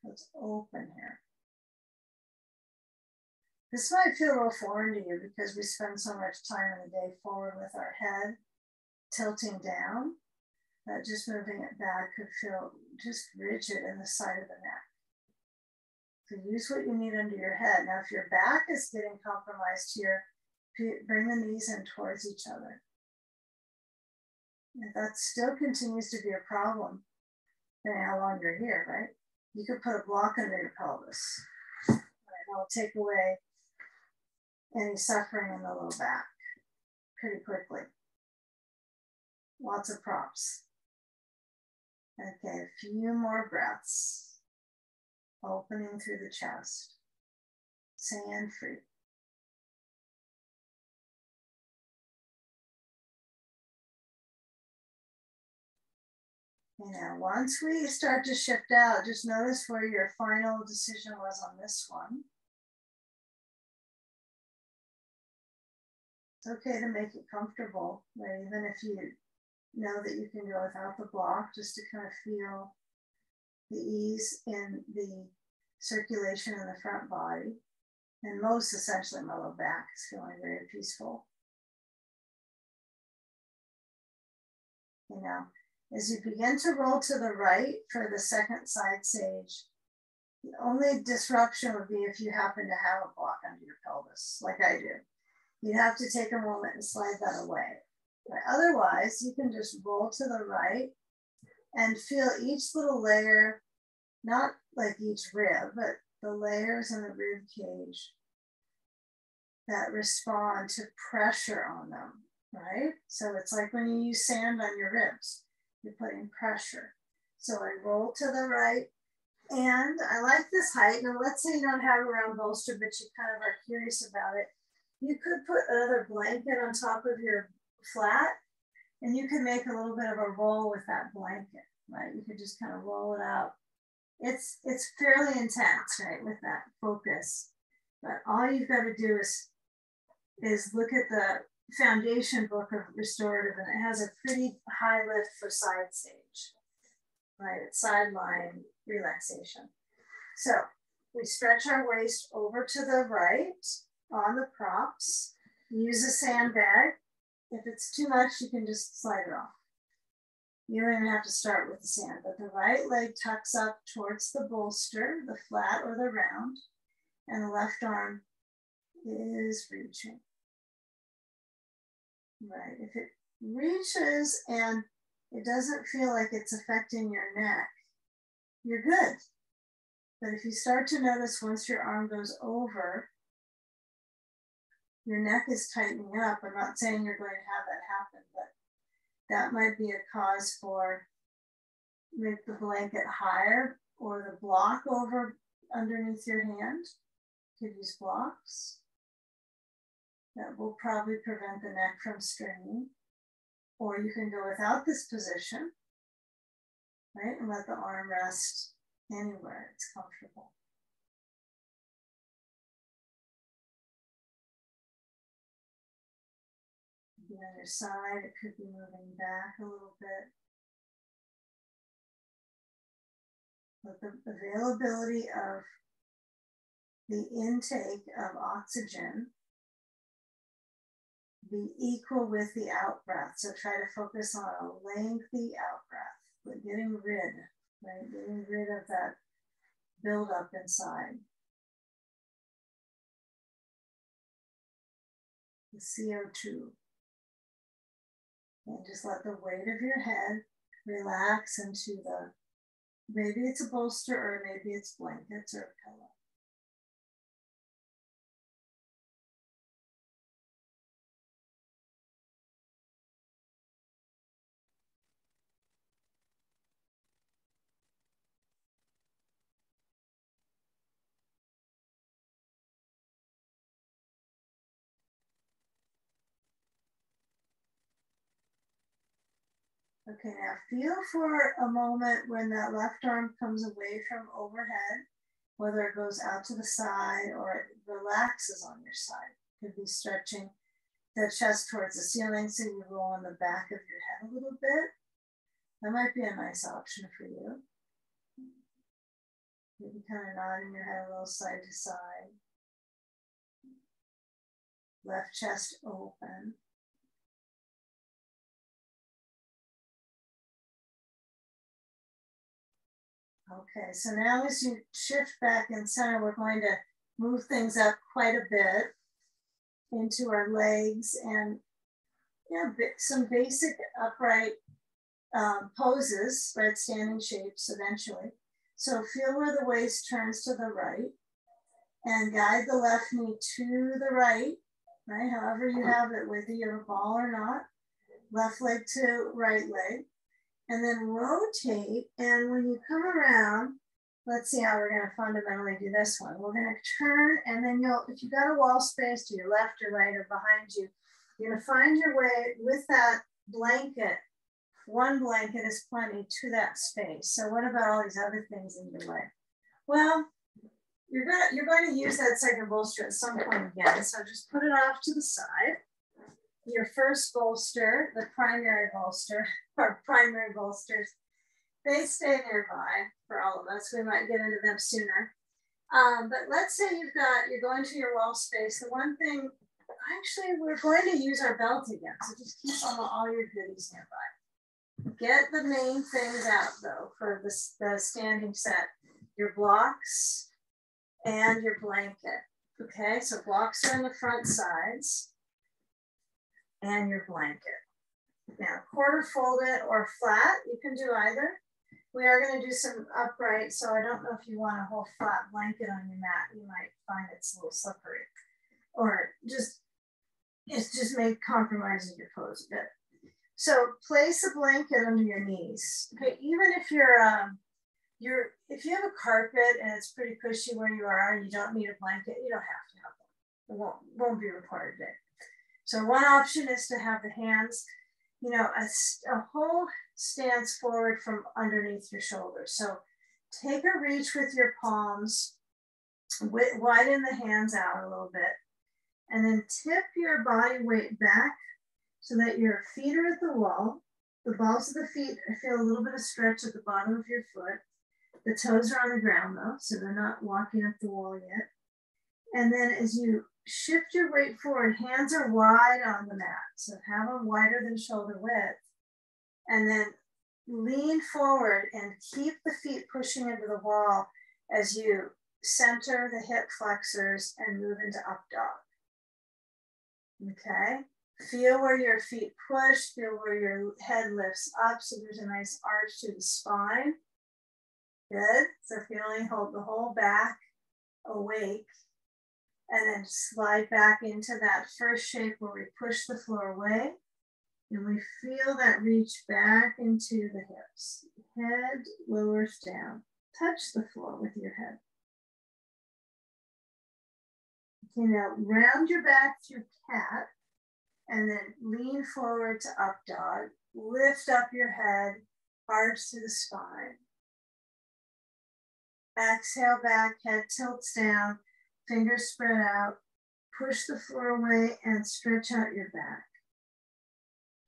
Let's open here. This might feel a little foreign to you because we spend so much time in the day forward with our head tilting down that just moving it back could feel just rigid in the side of the neck. So use what you need under your head. Now, if your back is getting compromised here, bring the knees in towards each other. If that still continues to be a problem, then how long you're here, right? You could put a block under your pelvis. Right, I'll take away any suffering in the low back pretty quickly. Lots of props. Okay, a few more breaths. Opening through the chest. Sand free. You know, once we start to shift out, just notice where your final decision was on this one. It's okay to make it comfortable, right? Even if you know that you can go without the block, just to kind of feel the ease in the circulation in the front body. And most essentially, my low back is feeling very peaceful. You know, as you begin to roll to the right for the second side sage, the only disruption would be if you happen to have a block under your pelvis, like I do you have to take a moment and slide that away. But otherwise, you can just roll to the right and feel each little layer, not like each rib, but the layers in the rib cage that respond to pressure on them, right? So it's like when you use sand on your ribs, you're putting pressure. So I roll to the right, and I like this height. Now, let's say you don't have a round bolster, but you kind of are curious about it. You could put another blanket on top of your flat, and you could make a little bit of a roll with that blanket, right? You could just kind of roll it out. It's it's fairly intense, right, with that focus. But all you've got to do is is look at the foundation book of restorative, and it has a pretty high lift for side stage, right? It's sideline relaxation. So we stretch our waist over to the right on the props. Use a sandbag. If it's too much, you can just slide it off. You don't even have to start with the sand, but the right leg tucks up towards the bolster, the flat or the round, and the left arm is reaching. Right, if it reaches and it doesn't feel like it's affecting your neck, you're good. But if you start to notice once your arm goes over, your neck is tightening up. I'm not saying you're going to have that happen, but that might be a cause for make the blanket higher or the block over underneath your hand. Could use blocks. That will probably prevent the neck from straining. Or you can go without this position right? And let the arm rest anywhere it's comfortable. The other side, it could be moving back a little bit. But the availability of the intake of oxygen be equal with the out breath. So try to focus on a lengthy out breath but getting rid, right? Getting rid of that buildup inside. The CO2. And just let the weight of your head relax into the, maybe it's a bolster or maybe it's blankets or a pillow. Okay, now feel for a moment when that left arm comes away from overhead, whether it goes out to the side or it relaxes on your side. Could be stretching the chest towards the ceiling so you roll on the back of your head a little bit. That might be a nice option for you. Maybe kind of nodding your head a little side to side. Left chest open. Okay, so now as you shift back in center, we're going to move things up quite a bit into our legs and yeah, some basic upright um, poses, right, standing shapes eventually. So feel where the waist turns to the right and guide the left knee to the right, right, however you have it, whether you have a ball or not. Left leg to right leg and then rotate. And when you come around, let's see how we're gonna fundamentally do this one. We're gonna turn and then you'll, if you've got a wall space to your left or right or behind you, you're gonna find your way with that blanket. One blanket is plenty to that space. So what about all these other things in your way? Well, you're gonna, you're going to use that second bolster at some point again. So just put it off to the side your first bolster, the primary bolster, or primary bolsters, they stay nearby for all of us. We might get into them sooner. Um, but let's say you've got, you're going to your wall space. The one thing, actually, we're going to use our belt again. So just keep all, all your goodies nearby. Get the main things out though for this, the standing set. Your blocks and your blanket. Okay, so blocks are on the front sides and your blanket. Now, quarter fold it or flat, you can do either. We are gonna do some upright, so I don't know if you want a whole flat blanket on your mat. You might find it's a little slippery. Or just, it's just make compromising your pose a bit. So place a blanket under your knees. Okay, even if you're um, you're if you have a carpet and it's pretty cushy where you are and you don't need a blanket, you don't have to have one. It won't, won't be required today. So one option is to have the hands, you know, a, a whole stance forward from underneath your shoulders. So take a reach with your palms, widen the hands out a little bit, and then tip your body weight back so that your feet are at the wall. The balls of the feet feel a little bit of stretch at the bottom of your foot. The toes are on the ground though, so they're not walking up the wall yet. And then as you shift your weight forward, hands are wide on the mat. So have them wider than shoulder width. And then lean forward and keep the feet pushing into the wall as you center the hip flexors and move into up dog. Okay. Feel where your feet push, feel where your head lifts up. So there's a nice arch to the spine. Good. So feeling hold the whole back awake and then slide back into that first shape where we push the floor away. And we feel that reach back into the hips. Head lowers down. Touch the floor with your head. Okay, now round your back through cat and then lean forward to up dog. Lift up your head, arch to the spine. Exhale back, head tilts down, fingers spread out. Push the floor away and stretch out your back.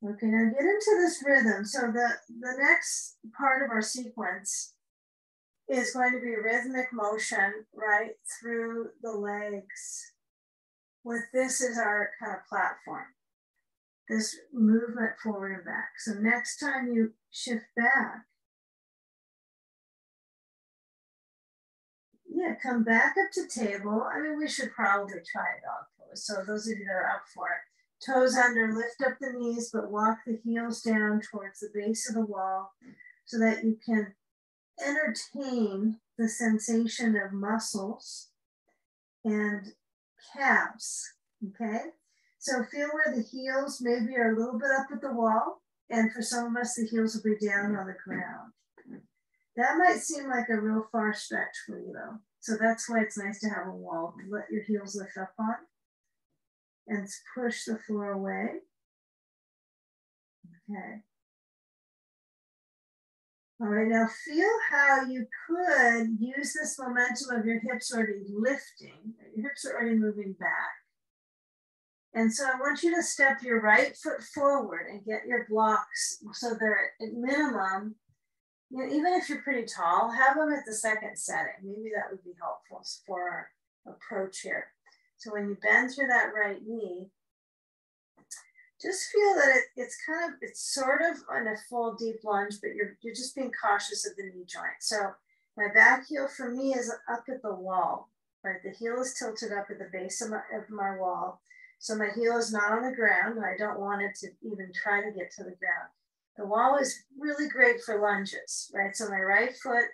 Okay, now get into this rhythm. So the, the next part of our sequence is going to be rhythmic motion right through the legs. With this as our kind of platform, this movement forward and back. So next time you shift back, yeah, come back up to table. I mean, we should probably try a dog pose. So those of you that are up for it, toes under, lift up the knees, but walk the heels down towards the base of the wall so that you can entertain the sensation of muscles and calves, okay? So feel where the heels maybe are a little bit up at the wall, and for some of us, the heels will be down on the ground. That might seem like a real far stretch for you though. So that's why it's nice to have a wall to let your heels lift up on and push the floor away. Okay. All right, now feel how you could use this momentum of your hips already lifting. Your hips are already moving back. And so I want you to step your right foot forward and get your blocks so they're at minimum you know, even if you're pretty tall, have them at the second setting. Maybe that would be helpful for our approach here. So when you bend through that right knee, just feel that it, it's kind of, it's sort of on a full deep lunge, but you're, you're just being cautious of the knee joint. So my back heel for me is up at the wall, right? The heel is tilted up at the base of my, of my wall. So my heel is not on the ground I don't want it to even try to get to the ground. The wall is really great for lunges, right? So my right foot,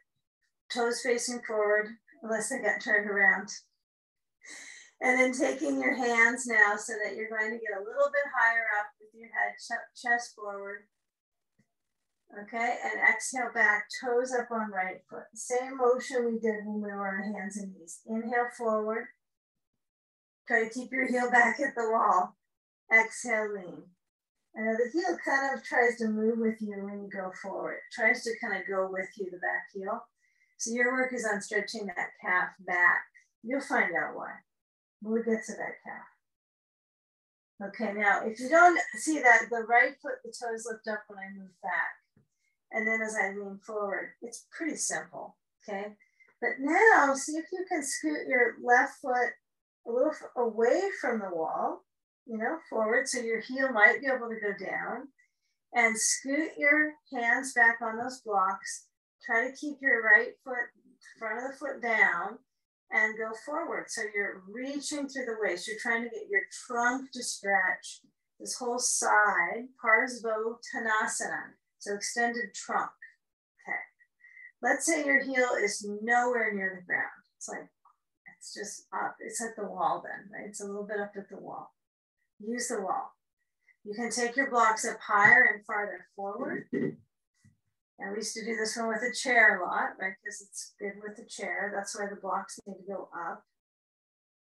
toes facing forward, unless I get turned around. And then taking your hands now so that you're going to get a little bit higher up with your head, ch chest forward. Okay, and exhale back, toes up on right foot. Same motion we did when we were on hands and knees. Inhale forward. Try to keep your heel back at the wall. Exhale, lean. And the heel kind of tries to move with you when you go forward. It tries to kind of go with you, the back heel. So your work is on stretching that calf back. You'll find out why. We'll get to that calf. Okay, now if you don't see that, the right foot, the toes lift up when I move back. And then as I lean forward, it's pretty simple, okay? But now see if you can scoot your left foot a little away from the wall you know, forward. So your heel might be able to go down and scoot your hands back on those blocks. Try to keep your right foot, front of the foot down and go forward. So you're reaching through the waist. You're trying to get your trunk to stretch this whole side, Parsvottanasana, so extended trunk. Okay. Let's say your heel is nowhere near the ground. It's like, it's just up, it's at the wall then, right? It's a little bit up at the wall. Use the wall. You can take your blocks up higher and farther forward. And we used to do this one with a chair a lot, right? Because it's good with the chair. That's why the blocks need to go up,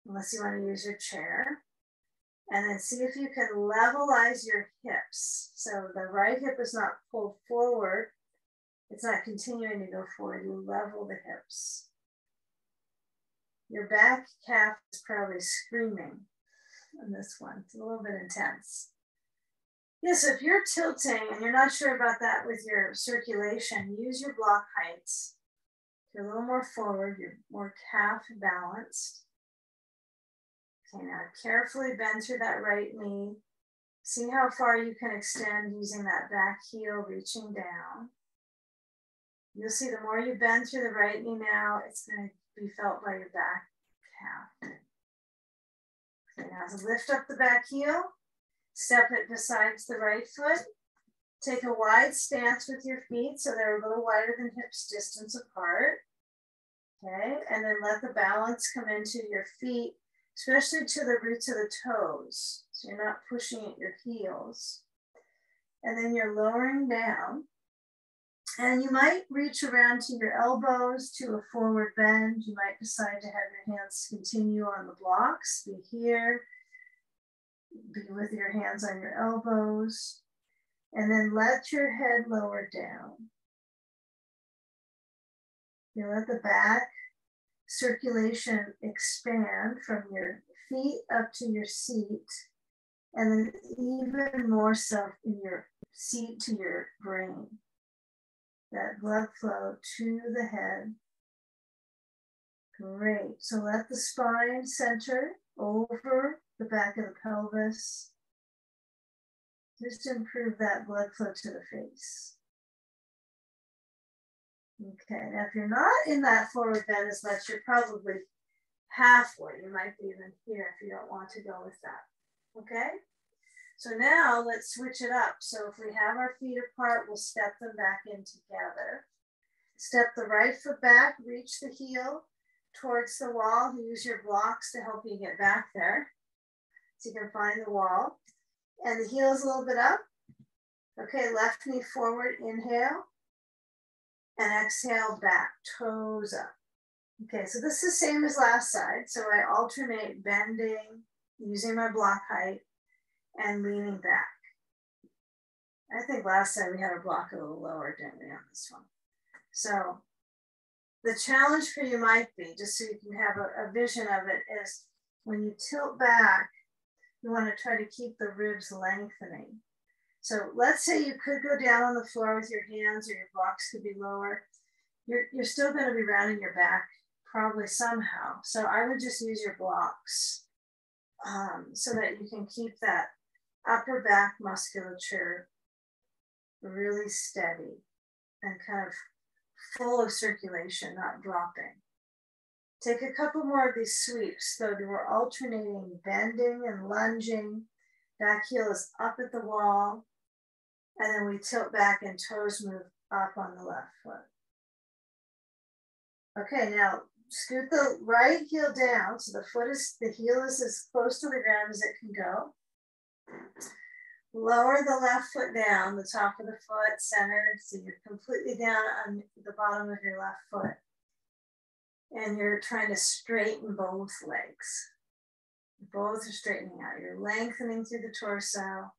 unless you want to use your chair. And then see if you can levelize your hips. So the right hip is not pulled forward. It's not continuing to go forward. You level the hips. Your back calf is probably screaming on this one. It's a little bit intense. Yeah, so if you're tilting and you're not sure about that with your circulation, use your block heights. If you're a little more forward, you're more calf balanced. Okay, now carefully bend through that right knee. See how far you can extend using that back heel reaching down. You'll see the more you bend through the right knee now, it's going to be felt by your back calf. Now lift up the back heel, step it besides the right foot. Take a wide stance with your feet so they're a little wider than hips distance apart. Okay, and then let the balance come into your feet especially to the roots of the toes. So you're not pushing at your heels. And then you're lowering down. And you might reach around to your elbows to a forward bend. You might decide to have your hands continue on the blocks, be here, be with your hands on your elbows. And then let your head lower down. You let the back circulation expand from your feet up to your seat, and then even more so in your seat to your brain. That blood flow to the head. Great. So let the spine center over the back of the pelvis. Just improve that blood flow to the face. Okay, now if you're not in that forward bend as much, you're probably halfway. You might be even here if you don't want to go with that. Okay, so now let's switch it up. So if we have our feet apart, we'll step them back in together. Step the right foot back, reach the heel towards the wall. Use your blocks to help you get back there so you can find the wall. And the heel is a little bit up. Okay, left knee forward, inhale and exhale back, toes up. Okay, so this is the same as last side. So I alternate bending, using my block height, and leaning back. I think last time we had our block a little lower, didn't we, on this one? So the challenge for you might be, just so you can have a, a vision of it, is when you tilt back, you want to try to keep the ribs lengthening. So let's say you could go down on the floor with your hands or your blocks could be lower. You're, you're still going to be rounding your back probably somehow. So I would just use your blocks um, so that you can keep that upper back musculature really steady and kind of full of circulation, not dropping. Take a couple more of these sweeps. So we're alternating bending and lunging. Back heel is up at the wall. And then we tilt back and toes move up on the left foot. Okay, now scoot the right heel down. So the foot is, the heel is as close to the ground as it can go. Lower the left foot down, the top of the foot centered. So you're completely down on the bottom of your left foot. And you're trying to straighten both legs. Both are straightening out. You're lengthening through the torso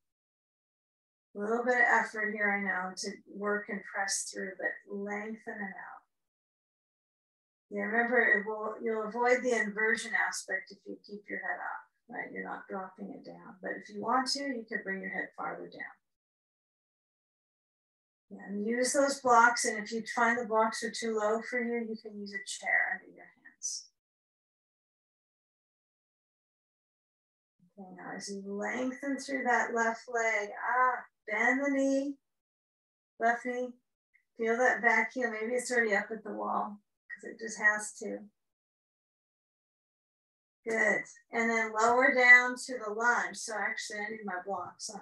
a little bit of effort here, I know, to work and press through, but lengthen it out. Yeah, remember, it will, you'll avoid the inversion aspect if you keep your head up, right? You're not dropping it down. But if you want to, you can bring your head farther down. And use those blocks. And if you find the blocks are too low for you, you can use a chair under your hands. Okay, now as you lengthen through that left leg, ah, Bend the knee, left knee. Feel that back heel. Maybe it's already up at the wall because it just has to. Good. And then lower down to the lunge. So actually I need my blocks on.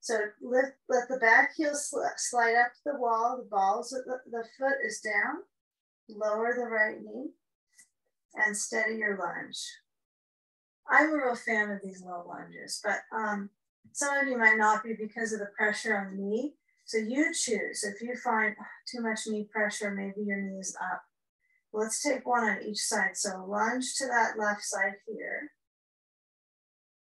So lift, let the back heel sl slide up the wall. The balls of the, the foot is down. Lower the right knee and steady your lunge. I'm a real fan of these low lunges, but um, some of you might not be because of the pressure on the knee. So you choose. If you find too much knee pressure, maybe your knee is up. Let's take one on each side. So lunge to that left side here.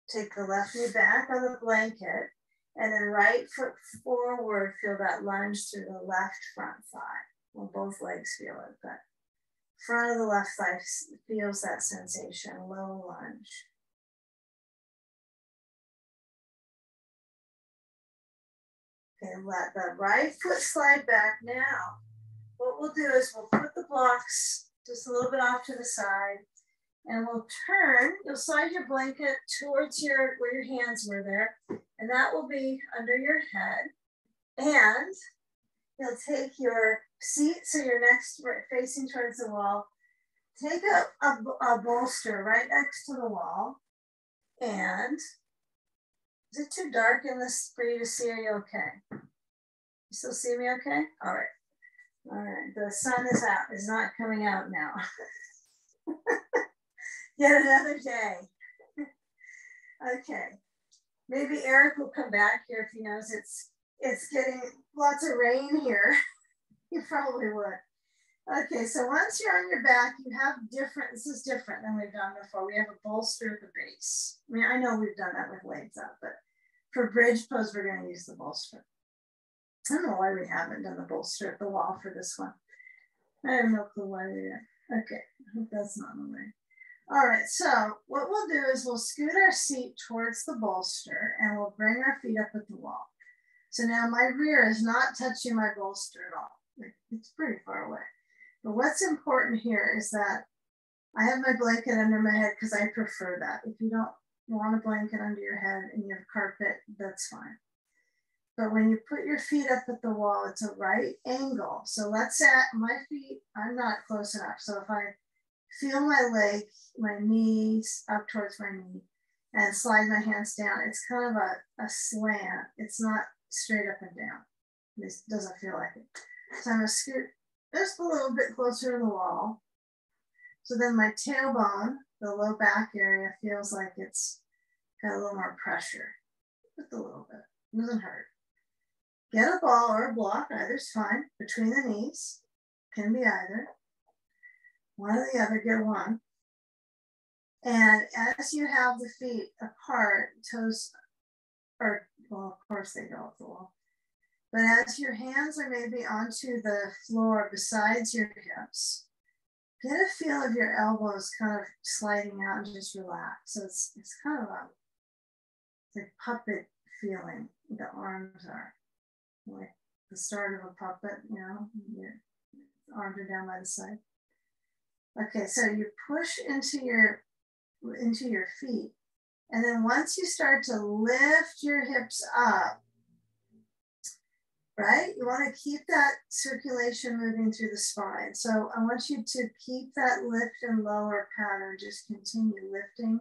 Take the left knee back on the blanket and then right foot forward, feel that lunge through the left front thigh. Well, both legs feel it, but front of the left thigh feels that sensation, low lunge. Okay, let the right foot slide back now. What we'll do is we'll put the blocks just a little bit off to the side and we'll turn, you'll slide your blanket towards your, where your hands were there, and that will be under your head. And you'll take your seat, so you're next facing towards the wall. Take a, a, a bolster right next to the wall. And is it too dark in this for you to see? Are you okay? You still see me okay? All right. All right. The sun is out, is not coming out now. Yet another day. okay. Maybe Eric will come back here if he knows it's it's getting lots of rain here. he probably would. Okay, so once you're on your back, you have different, this is different than we've done before. We have a bolster at the base. I mean, I know we've done that with legs up, but for bridge pose, we're gonna use the bolster. I don't know why we haven't done the bolster at the wall for this one. I have no clue why we. Okay, I hope that's not in the way. All right, so what we'll do is we'll scoot our seat towards the bolster and we'll bring our feet up at the wall. So now my rear is not touching my bolster at all. It's pretty far away. But what's important here is that I have my blanket under my head because I prefer that. If you don't want a blanket under your head and you have carpet, that's fine. But when you put your feet up at the wall, it's a right angle. So let's say my feet, I'm not close enough. So if I feel my leg, my knees up towards my knee, and slide my hands down. It's kind of a, a slant. It's not straight up and down. This doesn't feel like it. So I'm gonna scoot just a little bit closer to the wall. So then my tailbone, the low back area, feels like it's got a little more pressure. Just a little bit. It doesn't hurt. Get a ball or a block, either's fine, between the knees. Can be either one or the other, get one. And as you have the feet apart, toes, or well, of course they go off the wall. But as your hands are maybe onto the floor besides your hips, get a feel of your elbows kind of sliding out and just relax. So it's, it's kind of a like puppet feeling. The arms are like the start of a puppet, you know, your arms are down by the side. Okay, so you push into your into your feet. And then once you start to lift your hips up, right? You want to keep that circulation moving through the spine. So I want you to keep that lift and lower pattern, just continue lifting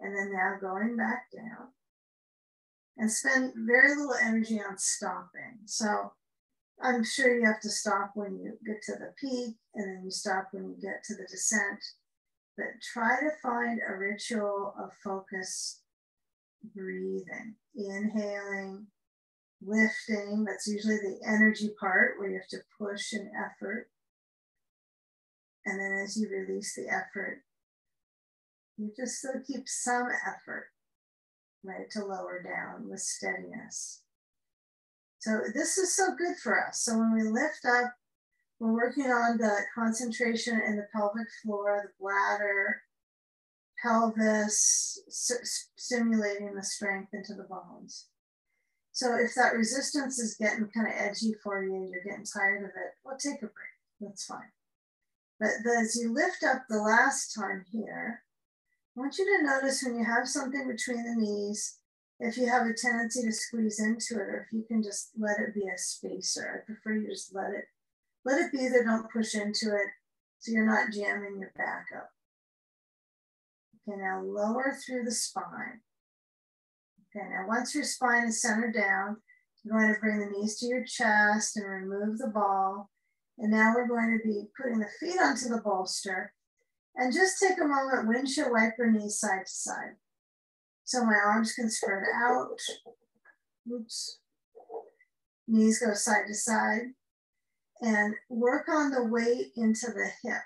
and then now going back down. And spend very little energy on stopping. So I'm sure you have to stop when you get to the peak and then you stop when you get to the descent. But try to find a ritual of focus breathing, inhaling, lifting. That's usually the energy part where you have to push an effort. And then as you release the effort, you just still keep some effort, right, to lower down with steadiness. So this is so good for us. So when we lift up, we're working on the concentration in the pelvic floor, the bladder, pelvis, stimulating the strength into the bones. So if that resistance is getting kind of edgy for you you're getting tired of it, well, take a break. That's fine. But as you lift up the last time here, I want you to notice when you have something between the knees, if you have a tendency to squeeze into it, or if you can just let it be a spacer. I prefer you just let it, let it be there, don't push into it so you're not jamming your back up. Okay, now lower through the spine. Okay, now once your spine is centered down, you're going to bring the knees to your chest and remove the ball. And now we're going to be putting the feet onto the bolster. And just take a moment, windshield wiper knees side to side. So my arms can spread out. Oops. Knees go side to side. And work on the weight into the hip.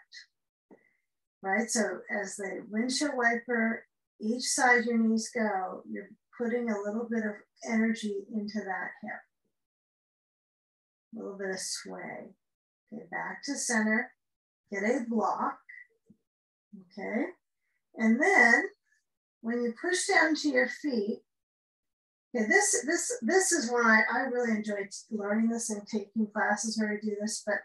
Right? So as the windshield wiper, each side your knees go, you're putting a little bit of energy into that hip. A little bit of sway. Okay, back to center. Get a block. Okay. And then when you push down to your feet, okay, this this this is when I, I really enjoyed learning this and taking classes where I do this, but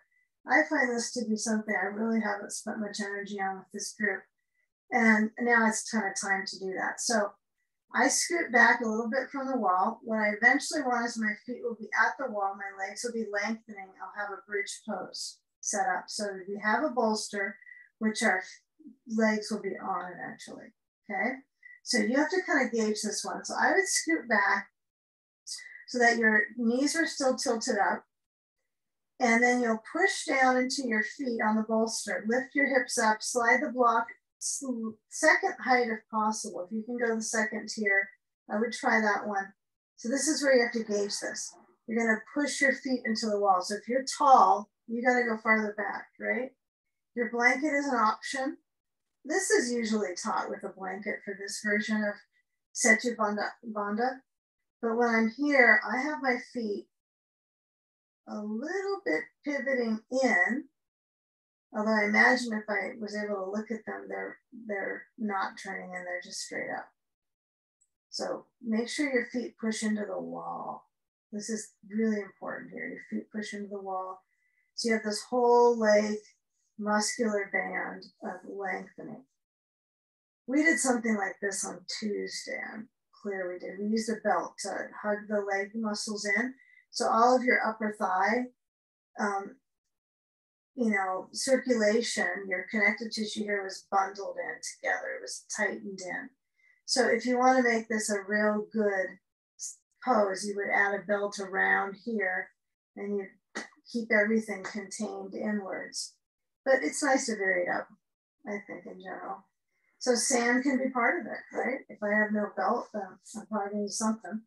I find this to be something I really haven't spent much energy on with this group. And now it's kind of time to do that. So I scoot back a little bit from the wall. What I eventually want is my feet will be at the wall, my legs will be lengthening. I'll have a bridge pose set up. So we have a bolster, which our legs will be on eventually, okay? So you have to kind of gauge this one. So I would scoot back so that your knees are still tilted up. And then you'll push down into your feet on the bolster. Lift your hips up, slide the block second height if possible. If you can go the second tier, I would try that one. So this is where you have to gauge this. You're gonna push your feet into the wall. So if you're tall, you gotta go farther back, right? Your blanket is an option. This is usually taught with a blanket for this version of Setu Bandha. Bandha. But when I'm here, I have my feet a little bit pivoting in Although I imagine if I was able to look at them, they're they're not turning in, they're just straight up. So make sure your feet push into the wall. This is really important here. Your feet push into the wall. So you have this whole leg muscular band of lengthening. We did something like this on Tuesday. I'm clear we did. We used a belt to hug the leg muscles in. So all of your upper thigh um, you know, circulation, your connective tissue here was bundled in together, it was tightened in. So if you want to make this a real good pose, you would add a belt around here and you keep everything contained inwards. But it's nice to vary it up, I think, in general. So sand can be part of it, right? If I have no belt, then I'm probably gonna use something.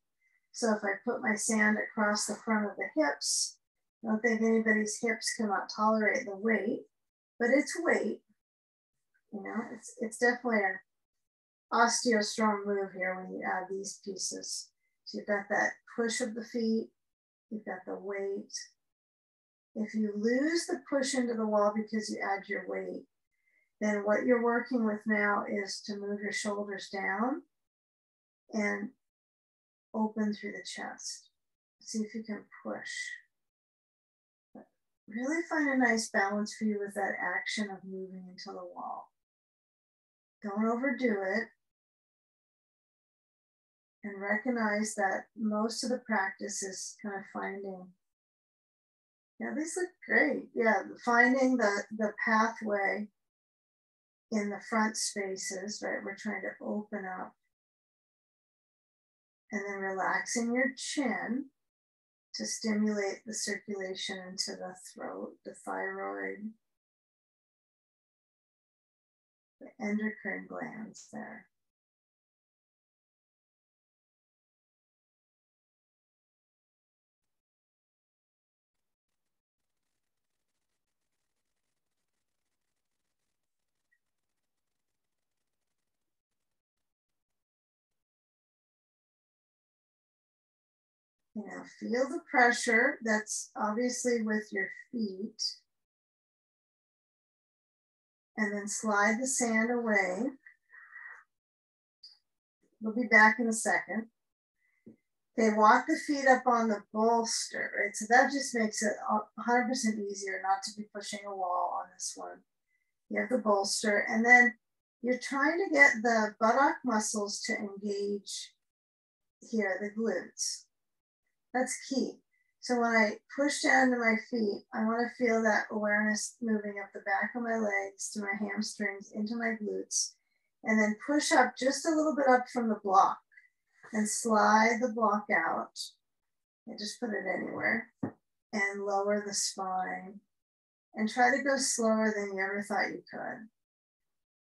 So if I put my sand across the front of the hips, I don't think anybody's hips cannot tolerate the weight, but it's weight. You know, it's it's definitely an osteo strong move here when you add these pieces. So you've got that push of the feet, you've got the weight. If you lose the push into the wall because you add your weight, then what you're working with now is to move your shoulders down and open through the chest. See if you can push really find a nice balance for you with that action of moving into the wall. Don't overdo it. And recognize that most of the practice is kind of finding, yeah, these look great. Yeah, finding the, the pathway in the front spaces, right? We're trying to open up. And then relaxing your chin to stimulate the circulation into the throat, the thyroid, the endocrine glands there. You know, feel the pressure that's obviously with your feet. And then slide the sand away. We'll be back in a second. Okay, walk the feet up on the bolster, right? So that just makes it 100% easier not to be pushing a wall on this one. You have the bolster, and then you're trying to get the buttock muscles to engage here, the glutes. That's key. So when I push down to my feet, I want to feel that awareness moving up the back of my legs to my hamstrings into my glutes. and then push up just a little bit up from the block and slide the block out. And just put it anywhere and lower the spine and try to go slower than you ever thought you could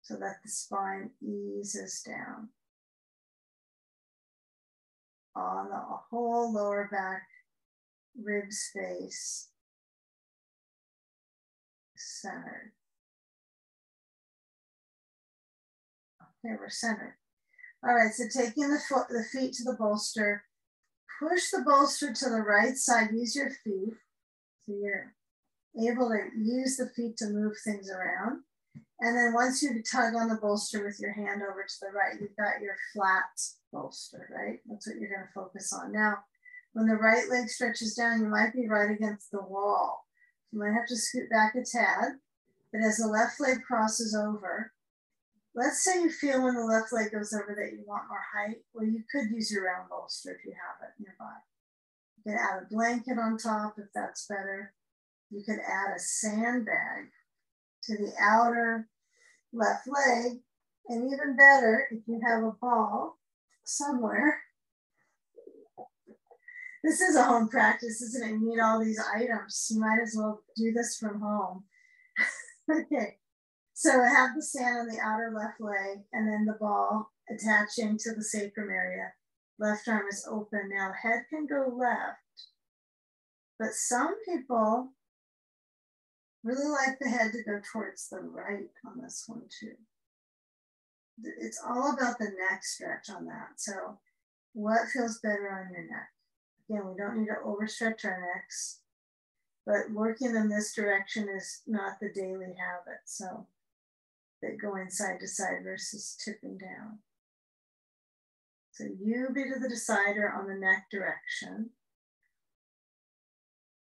so that the spine eases down on the whole lower back rib space centered. Okay, we're centered. All right, so taking the foot, the feet to the bolster, push the bolster to the right side, use your feet. So you're able to use the feet to move things around. And then once you tug on the bolster with your hand over to the right, you've got your flat bolster, right? That's what you're gonna focus on. Now, when the right leg stretches down, you might be right against the wall. You might have to scoot back a tad, but as the left leg crosses over, let's say you feel when the left leg goes over that you want more height, well, you could use your round bolster if you have it nearby. You could add a blanket on top if that's better. You could add a sandbag to the outer left leg. And even better, if you have a ball somewhere. This is a home practice, isn't it? You need all these items. You might as well do this from home. okay, so have the sand on the outer left leg and then the ball attaching to the sacrum area. Left arm is open. Now head can go left, but some people really like the head to go towards the right on this one too. It's all about the neck stretch on that. So what feels better on your neck? Again, we don't need to overstretch our necks, but working in this direction is not the daily habit. So that going side to side versus tipping down. So you be to the decider on the neck direction.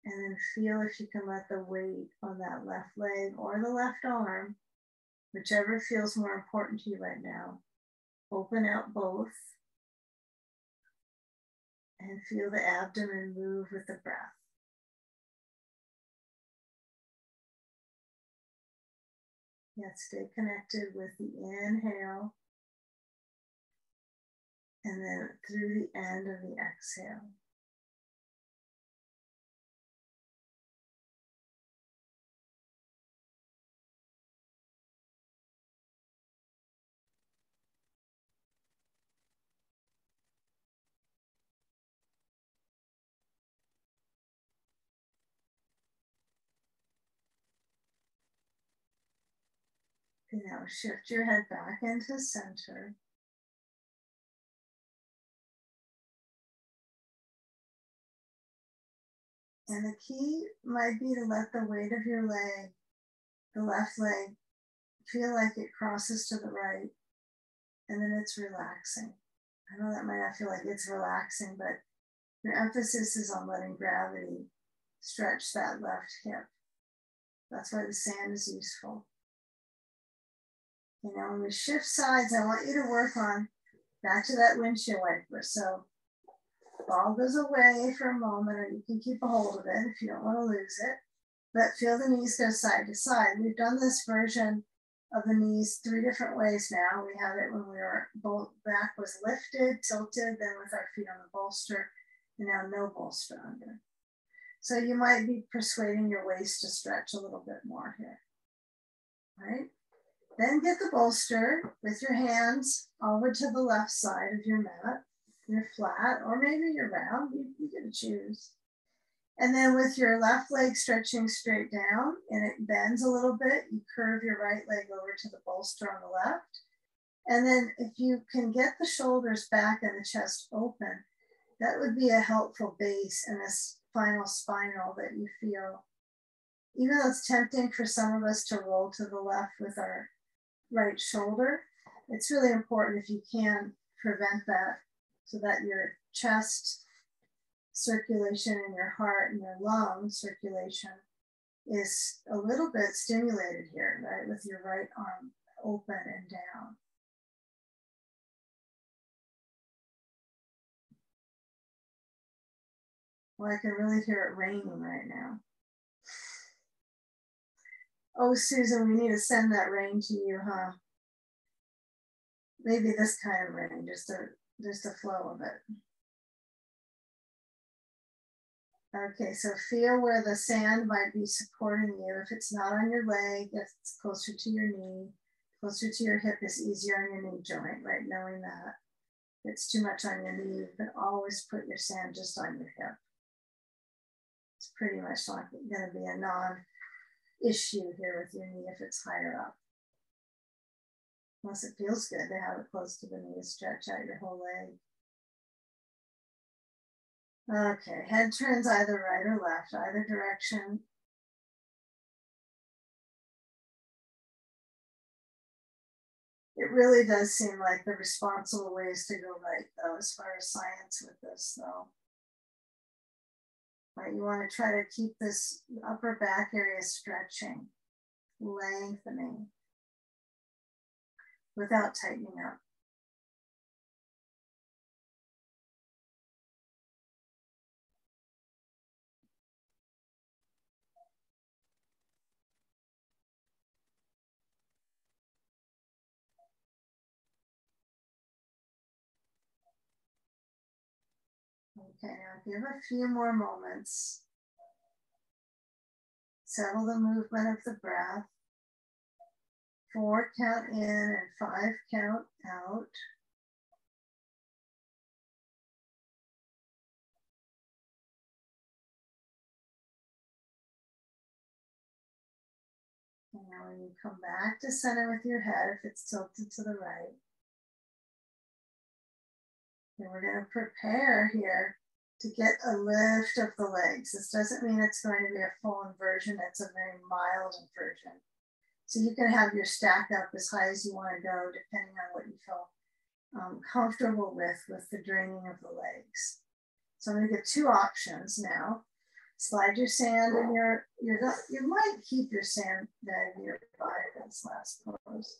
And then feel if you can let the weight on that left leg or the left arm, whichever feels more important to you right now, open out both and feel the abdomen move with the breath. Yeah, stay connected with the inhale and then through the end of the exhale. Now shift your head back into center. And the key might be to let the weight of your leg, the left leg, feel like it crosses to the right and then it's relaxing. I know that might not feel like it's relaxing, but your emphasis is on letting gravity stretch that left hip. That's why the sand is useful. You know, when we shift sides, I want you to work on back to that windshield wiper. So ball goes away for a moment, or you can keep a hold of it if you don't want to lose it. But feel the knees go side to side. We've done this version of the knees three different ways now. We had it when we were both back was lifted, tilted, then with our feet on the bolster, and now no bolster under. So you might be persuading your waist to stretch a little bit more here, right? Then get the bolster with your hands over to the left side of your mat. You're flat, or maybe you're round, you, you get to choose. And then with your left leg stretching straight down and it bends a little bit, you curve your right leg over to the bolster on the left. And then if you can get the shoulders back and the chest open, that would be a helpful base in this final spinal that you feel. Even though it's tempting for some of us to roll to the left with our right shoulder. It's really important if you can prevent that so that your chest circulation and your heart and your lung circulation is a little bit stimulated here, right? With your right arm open and down. Well, I can really hear it raining right now. Oh, Susan, we need to send that rain to you, huh? maybe this kind of rain, just a just a flow of it. Okay, so feel where the sand might be supporting you. If it's not on your leg, if it's closer to your knee, closer to your hip is easier on your knee joint, right? Knowing that. If it's too much on your knee, can always put your sand just on your hip. It's pretty much like going to be a non-issue here with your knee if it's higher up. Unless it feels good to have it close to the knee, stretch out your whole leg. Okay, head turns either right or left, either direction. It really does seem like the responsible way is to go right, though, as far as science with this, though. Right, you want to try to keep this upper back area stretching, lengthening without tightening up. Okay, now give a few more moments. Settle the movement of the breath. Four count in and five count out. And now when you come back to center with your head, if it's tilted to the right, and we're going to prepare here to get a lift of the legs. This doesn't mean it's going to be a full inversion, it's a very mild inversion. So you can have your stack up as high as you want to go, depending on what you feel um, comfortable with, with the draining of the legs. So I'm going to give two options now. Slide your sand in your, your you might keep your sand bag nearby for this last pose.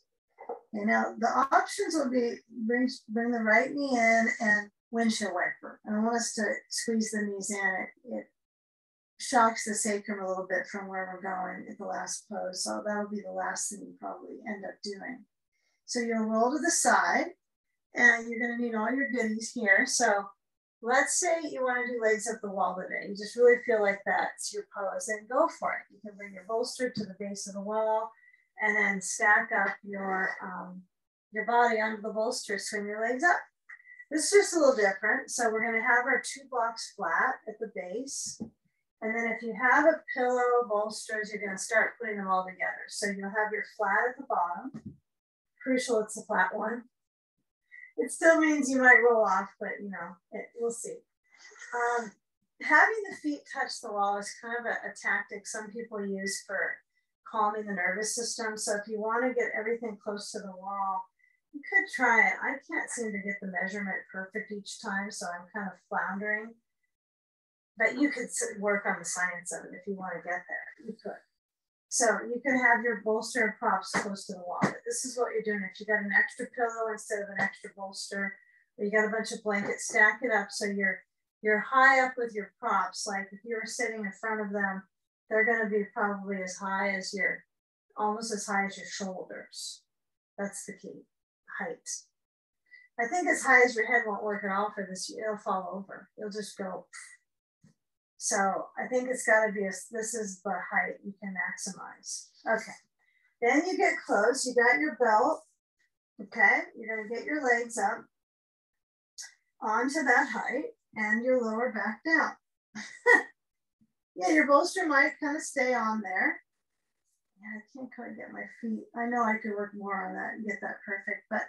And now the options will be bring, bring the right knee in and windshield wiper. I want us to squeeze the knees in. It, it shocks the sacrum a little bit from where we're going at the last pose. So that'll be the last thing you probably end up doing. So you'll roll to the side and you're gonna need all your goodies here. So let's say you wanna do legs up the wall today. You just really feel like that's your pose and go for it. You can bring your bolster to the base of the wall and then stack up your, um, your body under the bolster, swing your legs up. This is just a little different. So we're gonna have our two blocks flat at the base. And then if you have a pillow, bolsters, you're gonna start putting them all together. So you'll have your flat at the bottom. Crucial, it's a flat one. It still means you might roll off, but you know, it, we'll see. Um, having the feet touch the wall is kind of a, a tactic some people use for calming the nervous system. So if you wanna get everything close to the wall, you could try it. I can't seem to get the measurement perfect each time, so I'm kind of floundering. But you could work on the science of it if you want to get there. You could. So you can have your bolster and props close to the wall. But this is what you're doing. If you got an extra pillow instead of an extra bolster, or you got a bunch of blankets, stack it up so you're you're high up with your props. Like if you were sitting in front of them, they're going to be probably as high as your, almost as high as your shoulders. That's the key height. I think as high as your head won't work at all for this, it'll fall over. It'll just go. So I think it's got to be, a, this is the height you can maximize. Okay. Then you get close, you got your belt. Okay. You're going to get your legs up onto that height and your lower back down. yeah, your bolster might kind of stay on there. Yeah, I can't quite get my feet. I know I could work more on that and get that perfect, but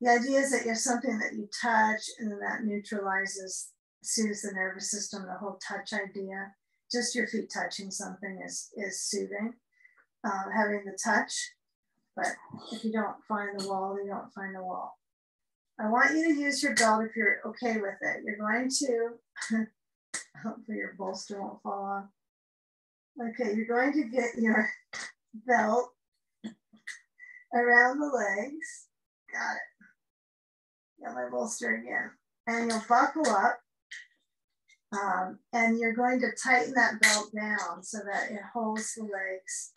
the idea is that you have something that you touch and that neutralizes, soothes the nervous system, the whole touch idea. Just your feet touching something is, is soothing, um, having the touch. But if you don't find the wall, you don't find the wall. I want you to use your belt if you're okay with it. You're going to, hopefully your bolster won't fall off. Okay, you're going to get your belt around the legs. Got it. Got my bolster again. And you'll buckle up. Um, and you're going to tighten that belt down so that it holds the legs.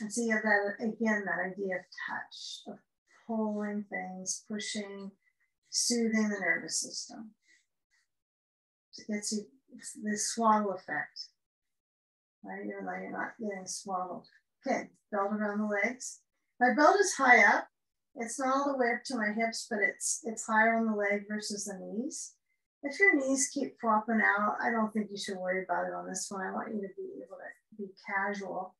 And so you have that, again, that idea of touch, of pulling things, pushing, soothing the nervous system. It gets you this swaddle effect. Right? You're, like, you're not getting swaddled. Okay, belt around the legs. My belt is high up. It's not all the way up to my hips, but it's it's higher on the leg versus the knees. If your knees keep flopping out, I don't think you should worry about it on this one. I want you to be able to be casual.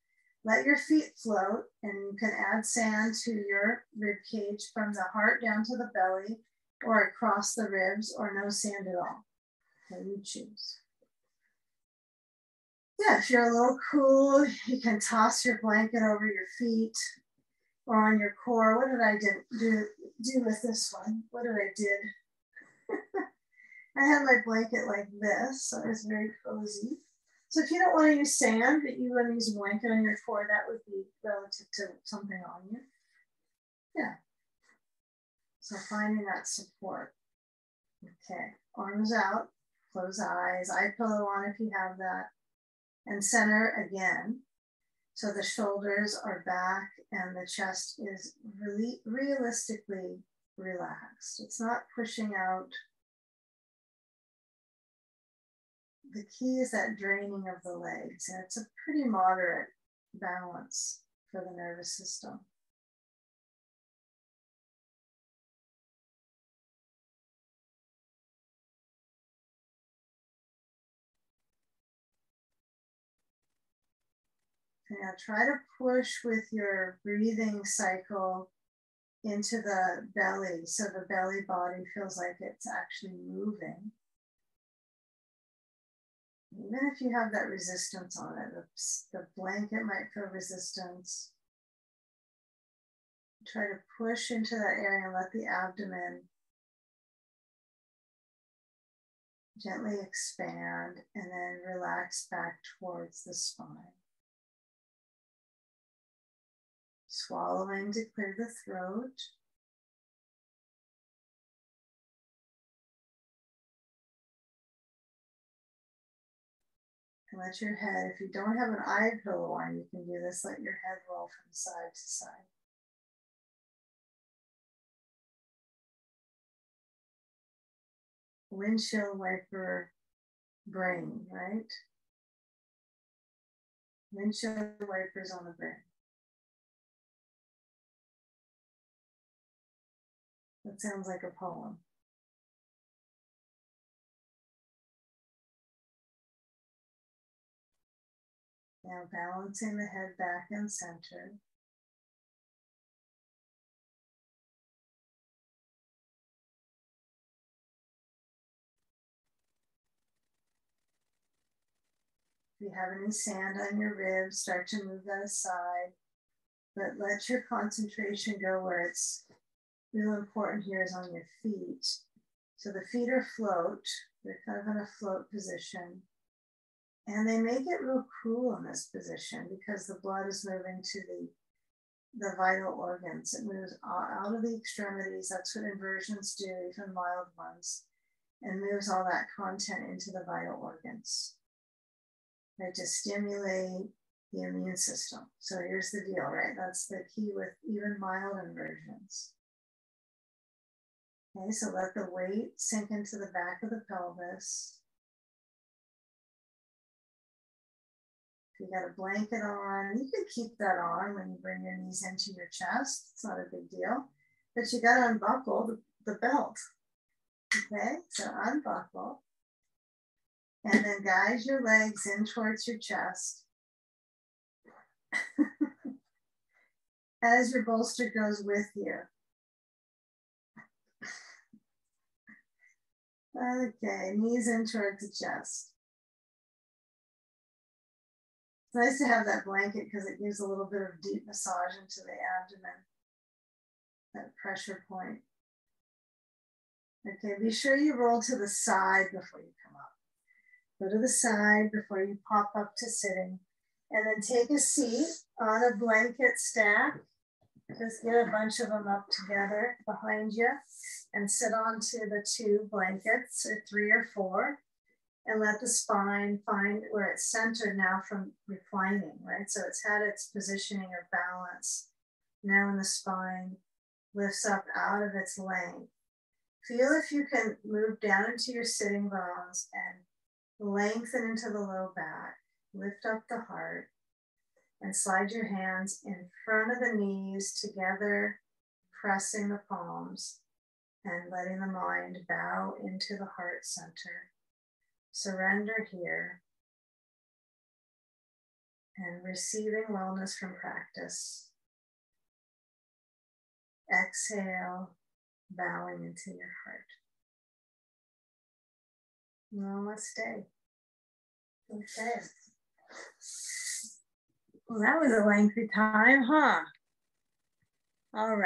Let your feet float, and you can add sand to your rib cage from the heart down to the belly, or across the ribs, or no sand at all. So you choose yeah, if you're a little cool, you can toss your blanket over your feet or on your core. What did I do, do, do with this one? What did I did? I had my blanket like this, so it was very cozy. So if you don't want to use sand, but you want to use a blanket on your core, that would be relative to something on you. Yeah. So finding that support. Okay, arms out, close eyes, eye pillow on if you have that and center again. So the shoulders are back and the chest is really realistically relaxed. It's not pushing out. The key is that draining of the legs, and it's a pretty moderate balance for the nervous system. Now try to push with your breathing cycle into the belly so the belly body feels like it's actually moving. Even if you have that resistance on it, the, the blanket might feel resistance. Try to push into that area and let the abdomen gently expand and then relax back towards the spine. Swallowing to clear the throat. And let your head, if you don't have an eye pillow on, you can do this, let your head roll from side to side. Windshield wiper brain, right? Windshield wipers on the brain. That sounds like a poem. Now balancing the head back and center. If you have any sand on your ribs, start to move that aside. But let your concentration go where it's real important here is on your feet. So the feet are float, they're kind of in a float position. And they make it real cool in this position because the blood is moving to the, the vital organs. It moves out of the extremities. That's what inversions do, even mild ones, and moves all that content into the vital organs. Right, to stimulate the immune system. So here's the deal, right? That's the key with even mild inversions. Okay, so let the weight sink into the back of the pelvis. If you got a blanket on, you can keep that on when you bring your knees into your chest. It's not a big deal, but you got to unbuckle the, the belt. Okay, so unbuckle. And then guide your legs in towards your chest. As your bolster goes with you. Okay, knees in towards the chest. It's nice to have that blanket because it gives a little bit of deep massage into the abdomen, that pressure point. Okay, be sure you roll to the side before you come up. Go to the side before you pop up to sitting. And then take a seat on a blanket stack just get a bunch of them up together behind you and sit onto the two blankets or three or four and let the spine find where it's centered now from reclining, right? So it's had its positioning or balance. Now in the spine, lifts up out of its length. Feel if you can move down into your sitting bones and lengthen into the low back. Lift up the heart and slide your hands in front of the knees together, pressing the palms and letting the mind bow into the heart center. Surrender here and receiving wellness from practice. Exhale, bowing into your heart. Namaste. Okay. Well, that was a lengthy time, huh? All right.